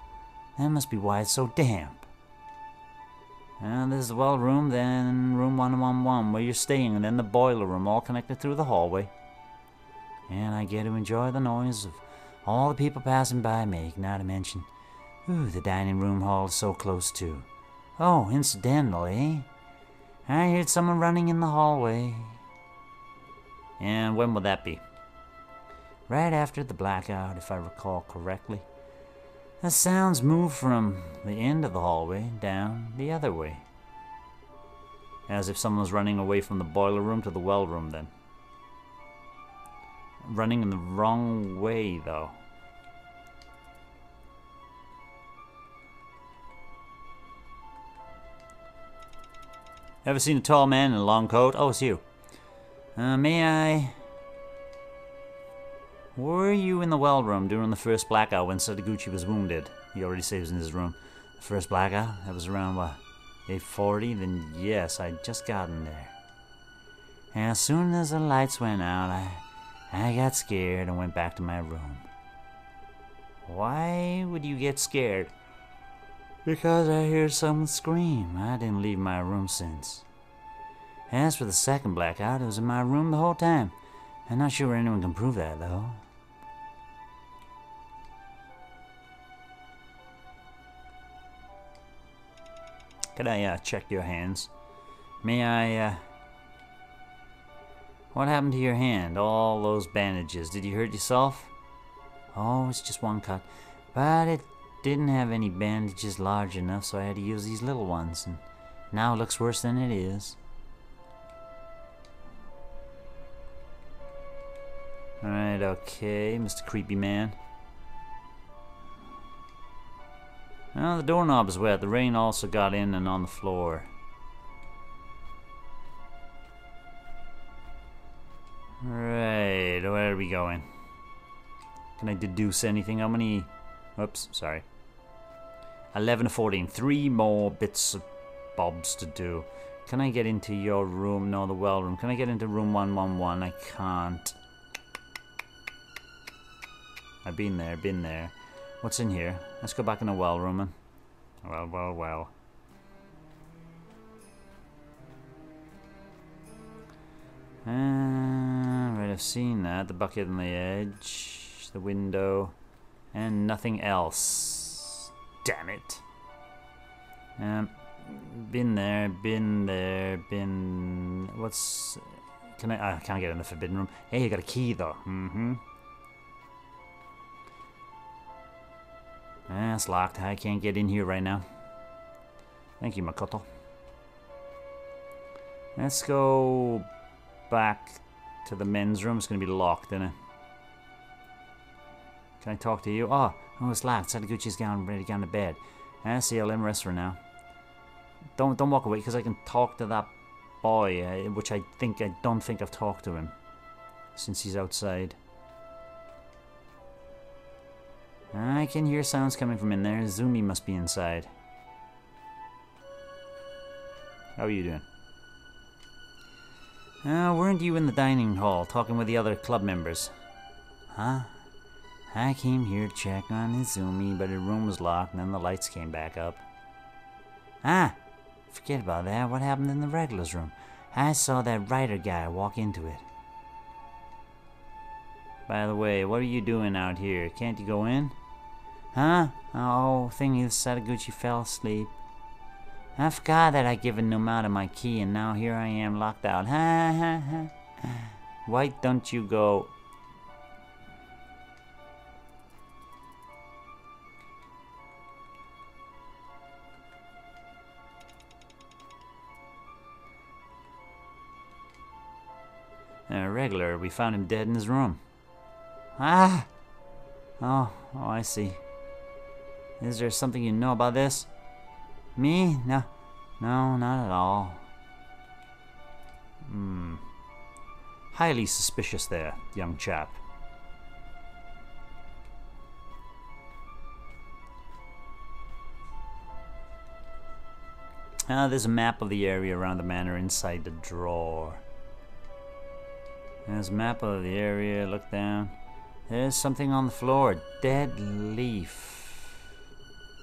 That must be why it's so damp. And there's the well room, then room 111 where you're staying, and then the boiler room, all connected through the hallway. And I get to enjoy the noise of all the people passing by me, not to mention Ooh, the dining room hall is so close too. Oh, incidentally, I heard someone running in the hallway. And when will that be? Right after the blackout, if I recall correctly. The sounds moved from the end of the hallway down the other way. As if someone was running away from the boiler room to the well room, then. Running in the wrong way, though. Ever seen a tall man in a long coat? Oh, it's you. Uh, may I... Were you in the well room during the first blackout when Sadaguchi was wounded? He already was in his room. The first blackout? That was around, what, 8.40? Then yes, I'd just gotten there. And as soon as the lights went out, I, I got scared and went back to my room. Why would you get scared? Because I heard someone scream. I didn't leave my room since. As for the second blackout, it was in my room the whole time. I'm not sure anyone can prove that, though. Could I uh, check your hands? May I, uh... What happened to your hand? All those bandages. Did you hurt yourself? Oh, it's just one cut. But it didn't have any bandages large enough, so I had to use these little ones, and now it looks worse than it is. Alright, okay, Mr. Creepy Man. Now the doorknob is wet. The rain also got in and on the floor. Right, where are we going? Can I deduce anything? How many... Oops, sorry. 11 to 14. Three more bits of bobs to do. Can I get into your room? No, the well room. Can I get into room 111? I can't. I've been there, been there. What's in here? Let's go back in the well room. And... Well, well, well. Uh, right, I've seen that. The bucket on the edge, the window, and nothing else damn it. Um, been there, been there, been... What's... Can I... I can't get in the forbidden room. Hey, you got a key, though. Mm-hmm. Ah, it's locked. I can't get in here right now. Thank you, Makoto. Let's go back to the men's room. It's going to be locked, isn't it? Can I talk to you? Oh, Oh, it's locked. Sadaguchi's gone, ready to go to bed. I see, I'll rest for now. Don't don't walk away, because I can talk to that boy, uh, which I think I don't think I've talked to him since he's outside. I can hear sounds coming from in there. Zumi must be inside. How are you doing? Uh, weren't you in the dining hall talking with the other club members? Huh? I came here to check on Izumi, but her room was locked and then the lights came back up. Ah, forget about that. What happened in the regulars room? I saw that writer guy walk into it. By the way, what are you doing out here? Can't you go in? Huh? Oh, thinking Sadaguchi fell asleep. I forgot that I'd given Numata my key and now here I am locked out. Ha ha ha. Why don't you go A regular, we found him dead in his room. Ah! Oh, oh, I see. Is there something you know about this? Me? No. No, not at all. Hmm. Highly suspicious there, young chap. Ah, there's a map of the area around the manor inside the drawer. There's a map of the area, look down. There's something on the floor. Dead leaf.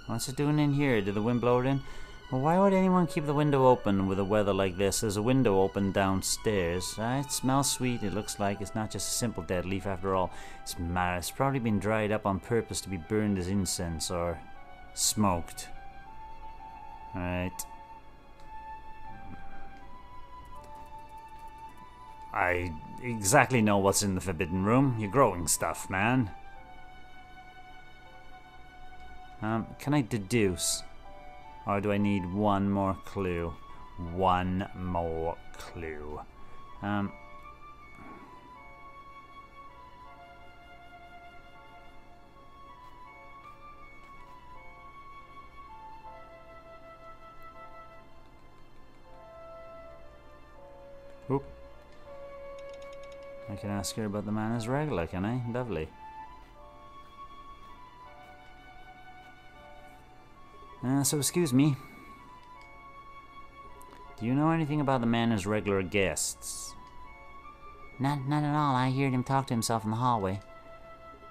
What's it doing in here? Did the wind blow it in? Well, why would anyone keep the window open with a weather like this? There's a window open downstairs. Uh, it smells sweet. It looks like it's not just a simple dead leaf after all. It's mad. It's probably been dried up on purpose to be burned as incense or smoked. Right. I exactly know what's in the forbidden room. You're growing stuff, man. Um, can I deduce? Or do I need one more clue? One more clue. Um, Oop. I can ask her about the man as regular, can I? Lovely. Uh, so excuse me. Do you know anything about the man as regular guests? Not, not at all. I heard him talk to himself in the hallway.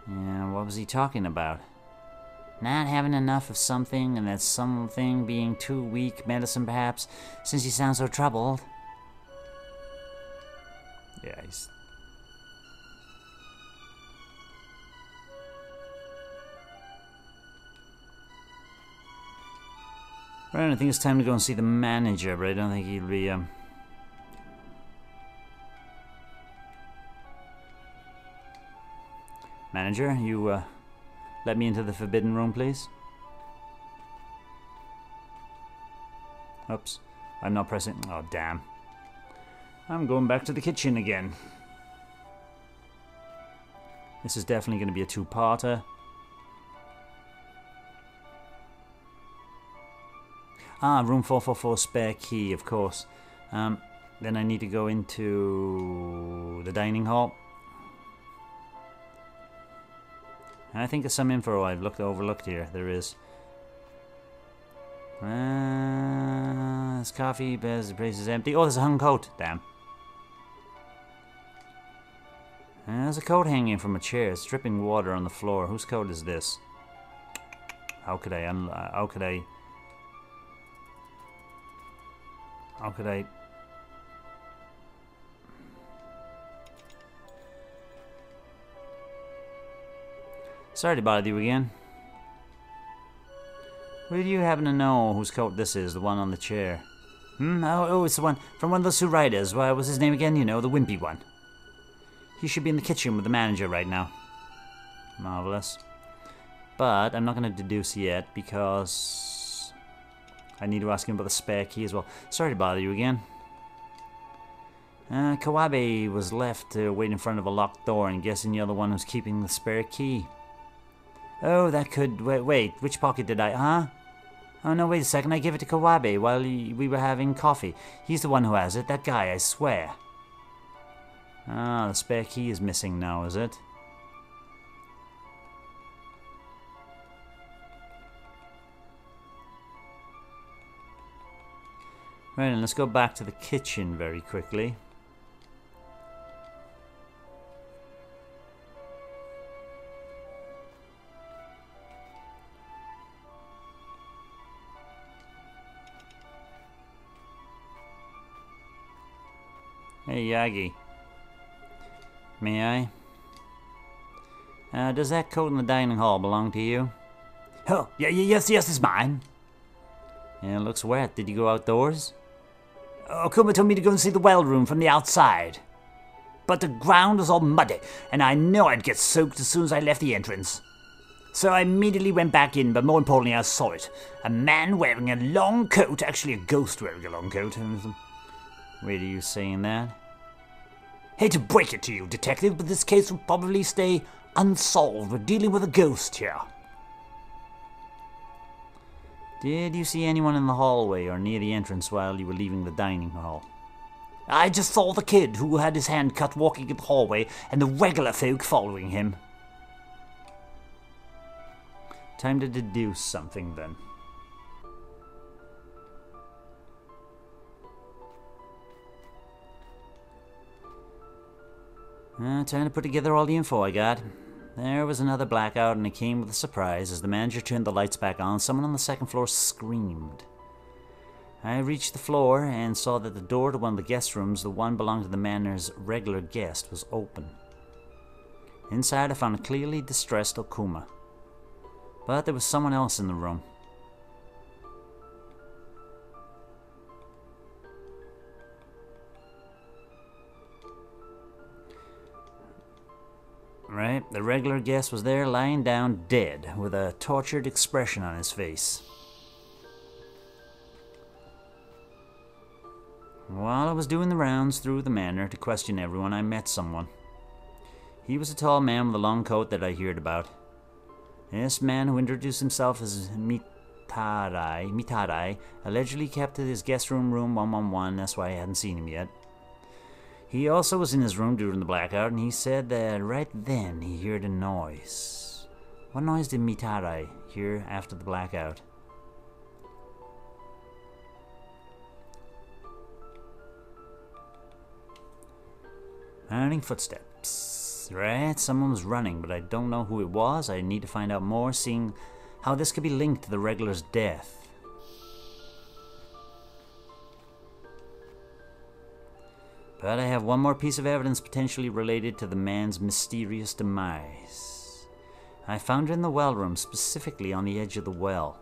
Yeah, what was he talking about? Not having enough of something, and that something being too weak medicine, perhaps, since he sounds so troubled. Yeah, he's Right, I think it's time to go and see the manager, but I don't think he'll be, um... Manager, you, uh, let me into the forbidden room, please? Oops, I'm not pressing... Oh, damn. I'm going back to the kitchen again. This is definitely going to be a two-parter. Ah, room 444 spare key, of course. Um, then I need to go into the dining hall. I think there's some info I've looked overlooked here. There is. Uh, there's coffee, but the place is empty. Oh, there's a hung coat. Damn. Uh, there's a coat hanging from a chair. It's dripping water on the floor. Whose coat is this? How could I? how could I? How could I... Sorry to bother you again. Would you happen to know whose coat this is, the one on the chair? Hmm? Oh, oh, it's the one from one of those two writers. What was his name again? You know, the wimpy one. He should be in the kitchen with the manager right now. Marvelous. But I'm not going to deduce yet because I need to ask him about the spare key as well. Sorry to bother you again. Uh, Kawabe was left to wait in front of a locked door and guessing you're the one who's keeping the spare key. Oh, that could... Wait, wait, which pocket did I... Huh? Oh, no, wait a second. I gave it to Kawabe while we were having coffee. He's the one who has it. That guy, I swear. Ah, the spare key is missing now, is it? Right, and let's go back to the kitchen very quickly. Hey, Yagi. May I? Uh, does that coat in the dining hall belong to you? Oh, yeah, yes, yes, it's mine. Yeah, it looks wet. Did you go outdoors? Uh, Okuma oh, told me to go and see the well room from the outside. But the ground was all muddy, and I knew I'd get soaked as soon as I left the entrance. So I immediately went back in, but more importantly, I saw it. A man wearing a long coat, actually a ghost wearing a long coat. Hmm, hmm. Wait, are you saying that? Hate to break it to you, detective, but this case will probably stay unsolved. We're dealing with a ghost here. Did you see anyone in the hallway or near the entrance while you were leaving the dining hall? I just saw the kid who had his hand cut walking in the hallway and the regular folk following him. Time to deduce something then. Uh, time to put together all the info I got. There was another blackout, and it came with a surprise. As the manager turned the lights back on, someone on the second floor screamed. I reached the floor and saw that the door to one of the guest rooms, the one belonging to the manor's regular guest, was open. Inside, I found a clearly distressed Okuma. But there was someone else in the room. Right, the regular guest was there lying down dead with a tortured expression on his face. While I was doing the rounds through the manor to question everyone, I met someone. He was a tall man with a long coat that I heard about. This man, who introduced himself as Mitarai, Mitarai, allegedly kept his guest room room 111, that's why I hadn't seen him yet. He also was in his room during the blackout, and he said that right then he heard a noise. What noise did Mitarai hear after the blackout? Running footsteps. Right, someone was running, but I don't know who it was. I need to find out more, seeing how this could be linked to the regular's death. But I have one more piece of evidence potentially related to the man's mysterious demise. I found it in the well room, specifically on the edge of the well.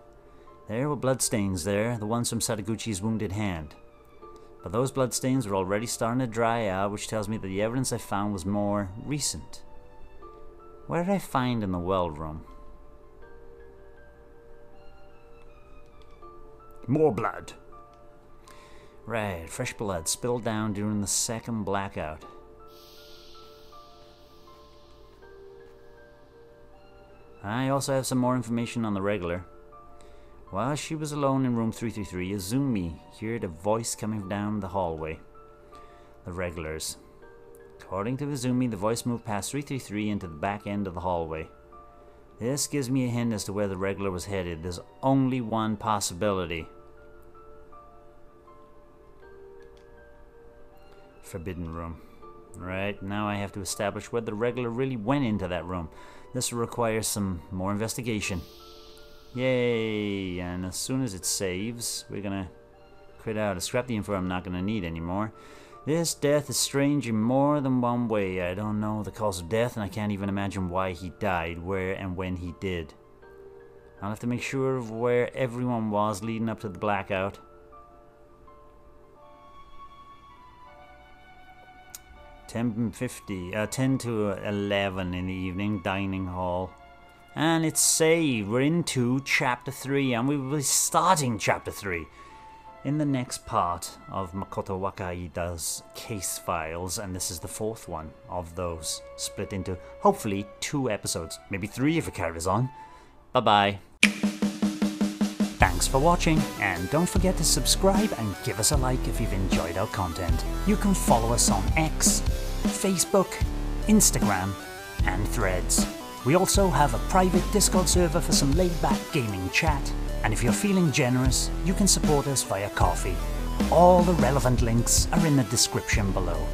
There were bloodstains there, the ones from Sadaguchi's wounded hand. But those bloodstains were already starting to dry out, which tells me that the evidence I found was more recent. What did I find in the well room? More blood. Right, fresh blood spilled down during the second blackout. I also have some more information on the regular. While she was alone in room 333, Azumi heard a voice coming down the hallway. The regulars. According to Azumi, the voice moved past 333 into the back end of the hallway. This gives me a hint as to where the regular was headed. There's only one possibility. Forbidden room. Right, now I have to establish whether the regular really went into that room. This will require some more investigation. Yay! And as soon as it saves, we're gonna quit out a scrap the info I'm not gonna need anymore. This death is strange in more than one way. I don't know the cause of death, and I can't even imagine why he died, where and when he did. I'll have to make sure of where everyone was leading up to the blackout. Ten fifty, uh, ten to eleven in the evening, dining hall. And it's saved. We're into chapter 3, and we will be starting chapter 3 in the next part of Makoto Wakaido's case files, and this is the fourth one of those, split into hopefully two episodes, maybe three if it carries on. Bye bye. Thanks for watching, and don't forget to subscribe and give us a like if you've enjoyed our content. You can follow us on X, Facebook, Instagram, and Threads. We also have a private Discord server for some laid back gaming chat, and if you're feeling generous, you can support us via Ko-fi. All the relevant links are in the description below.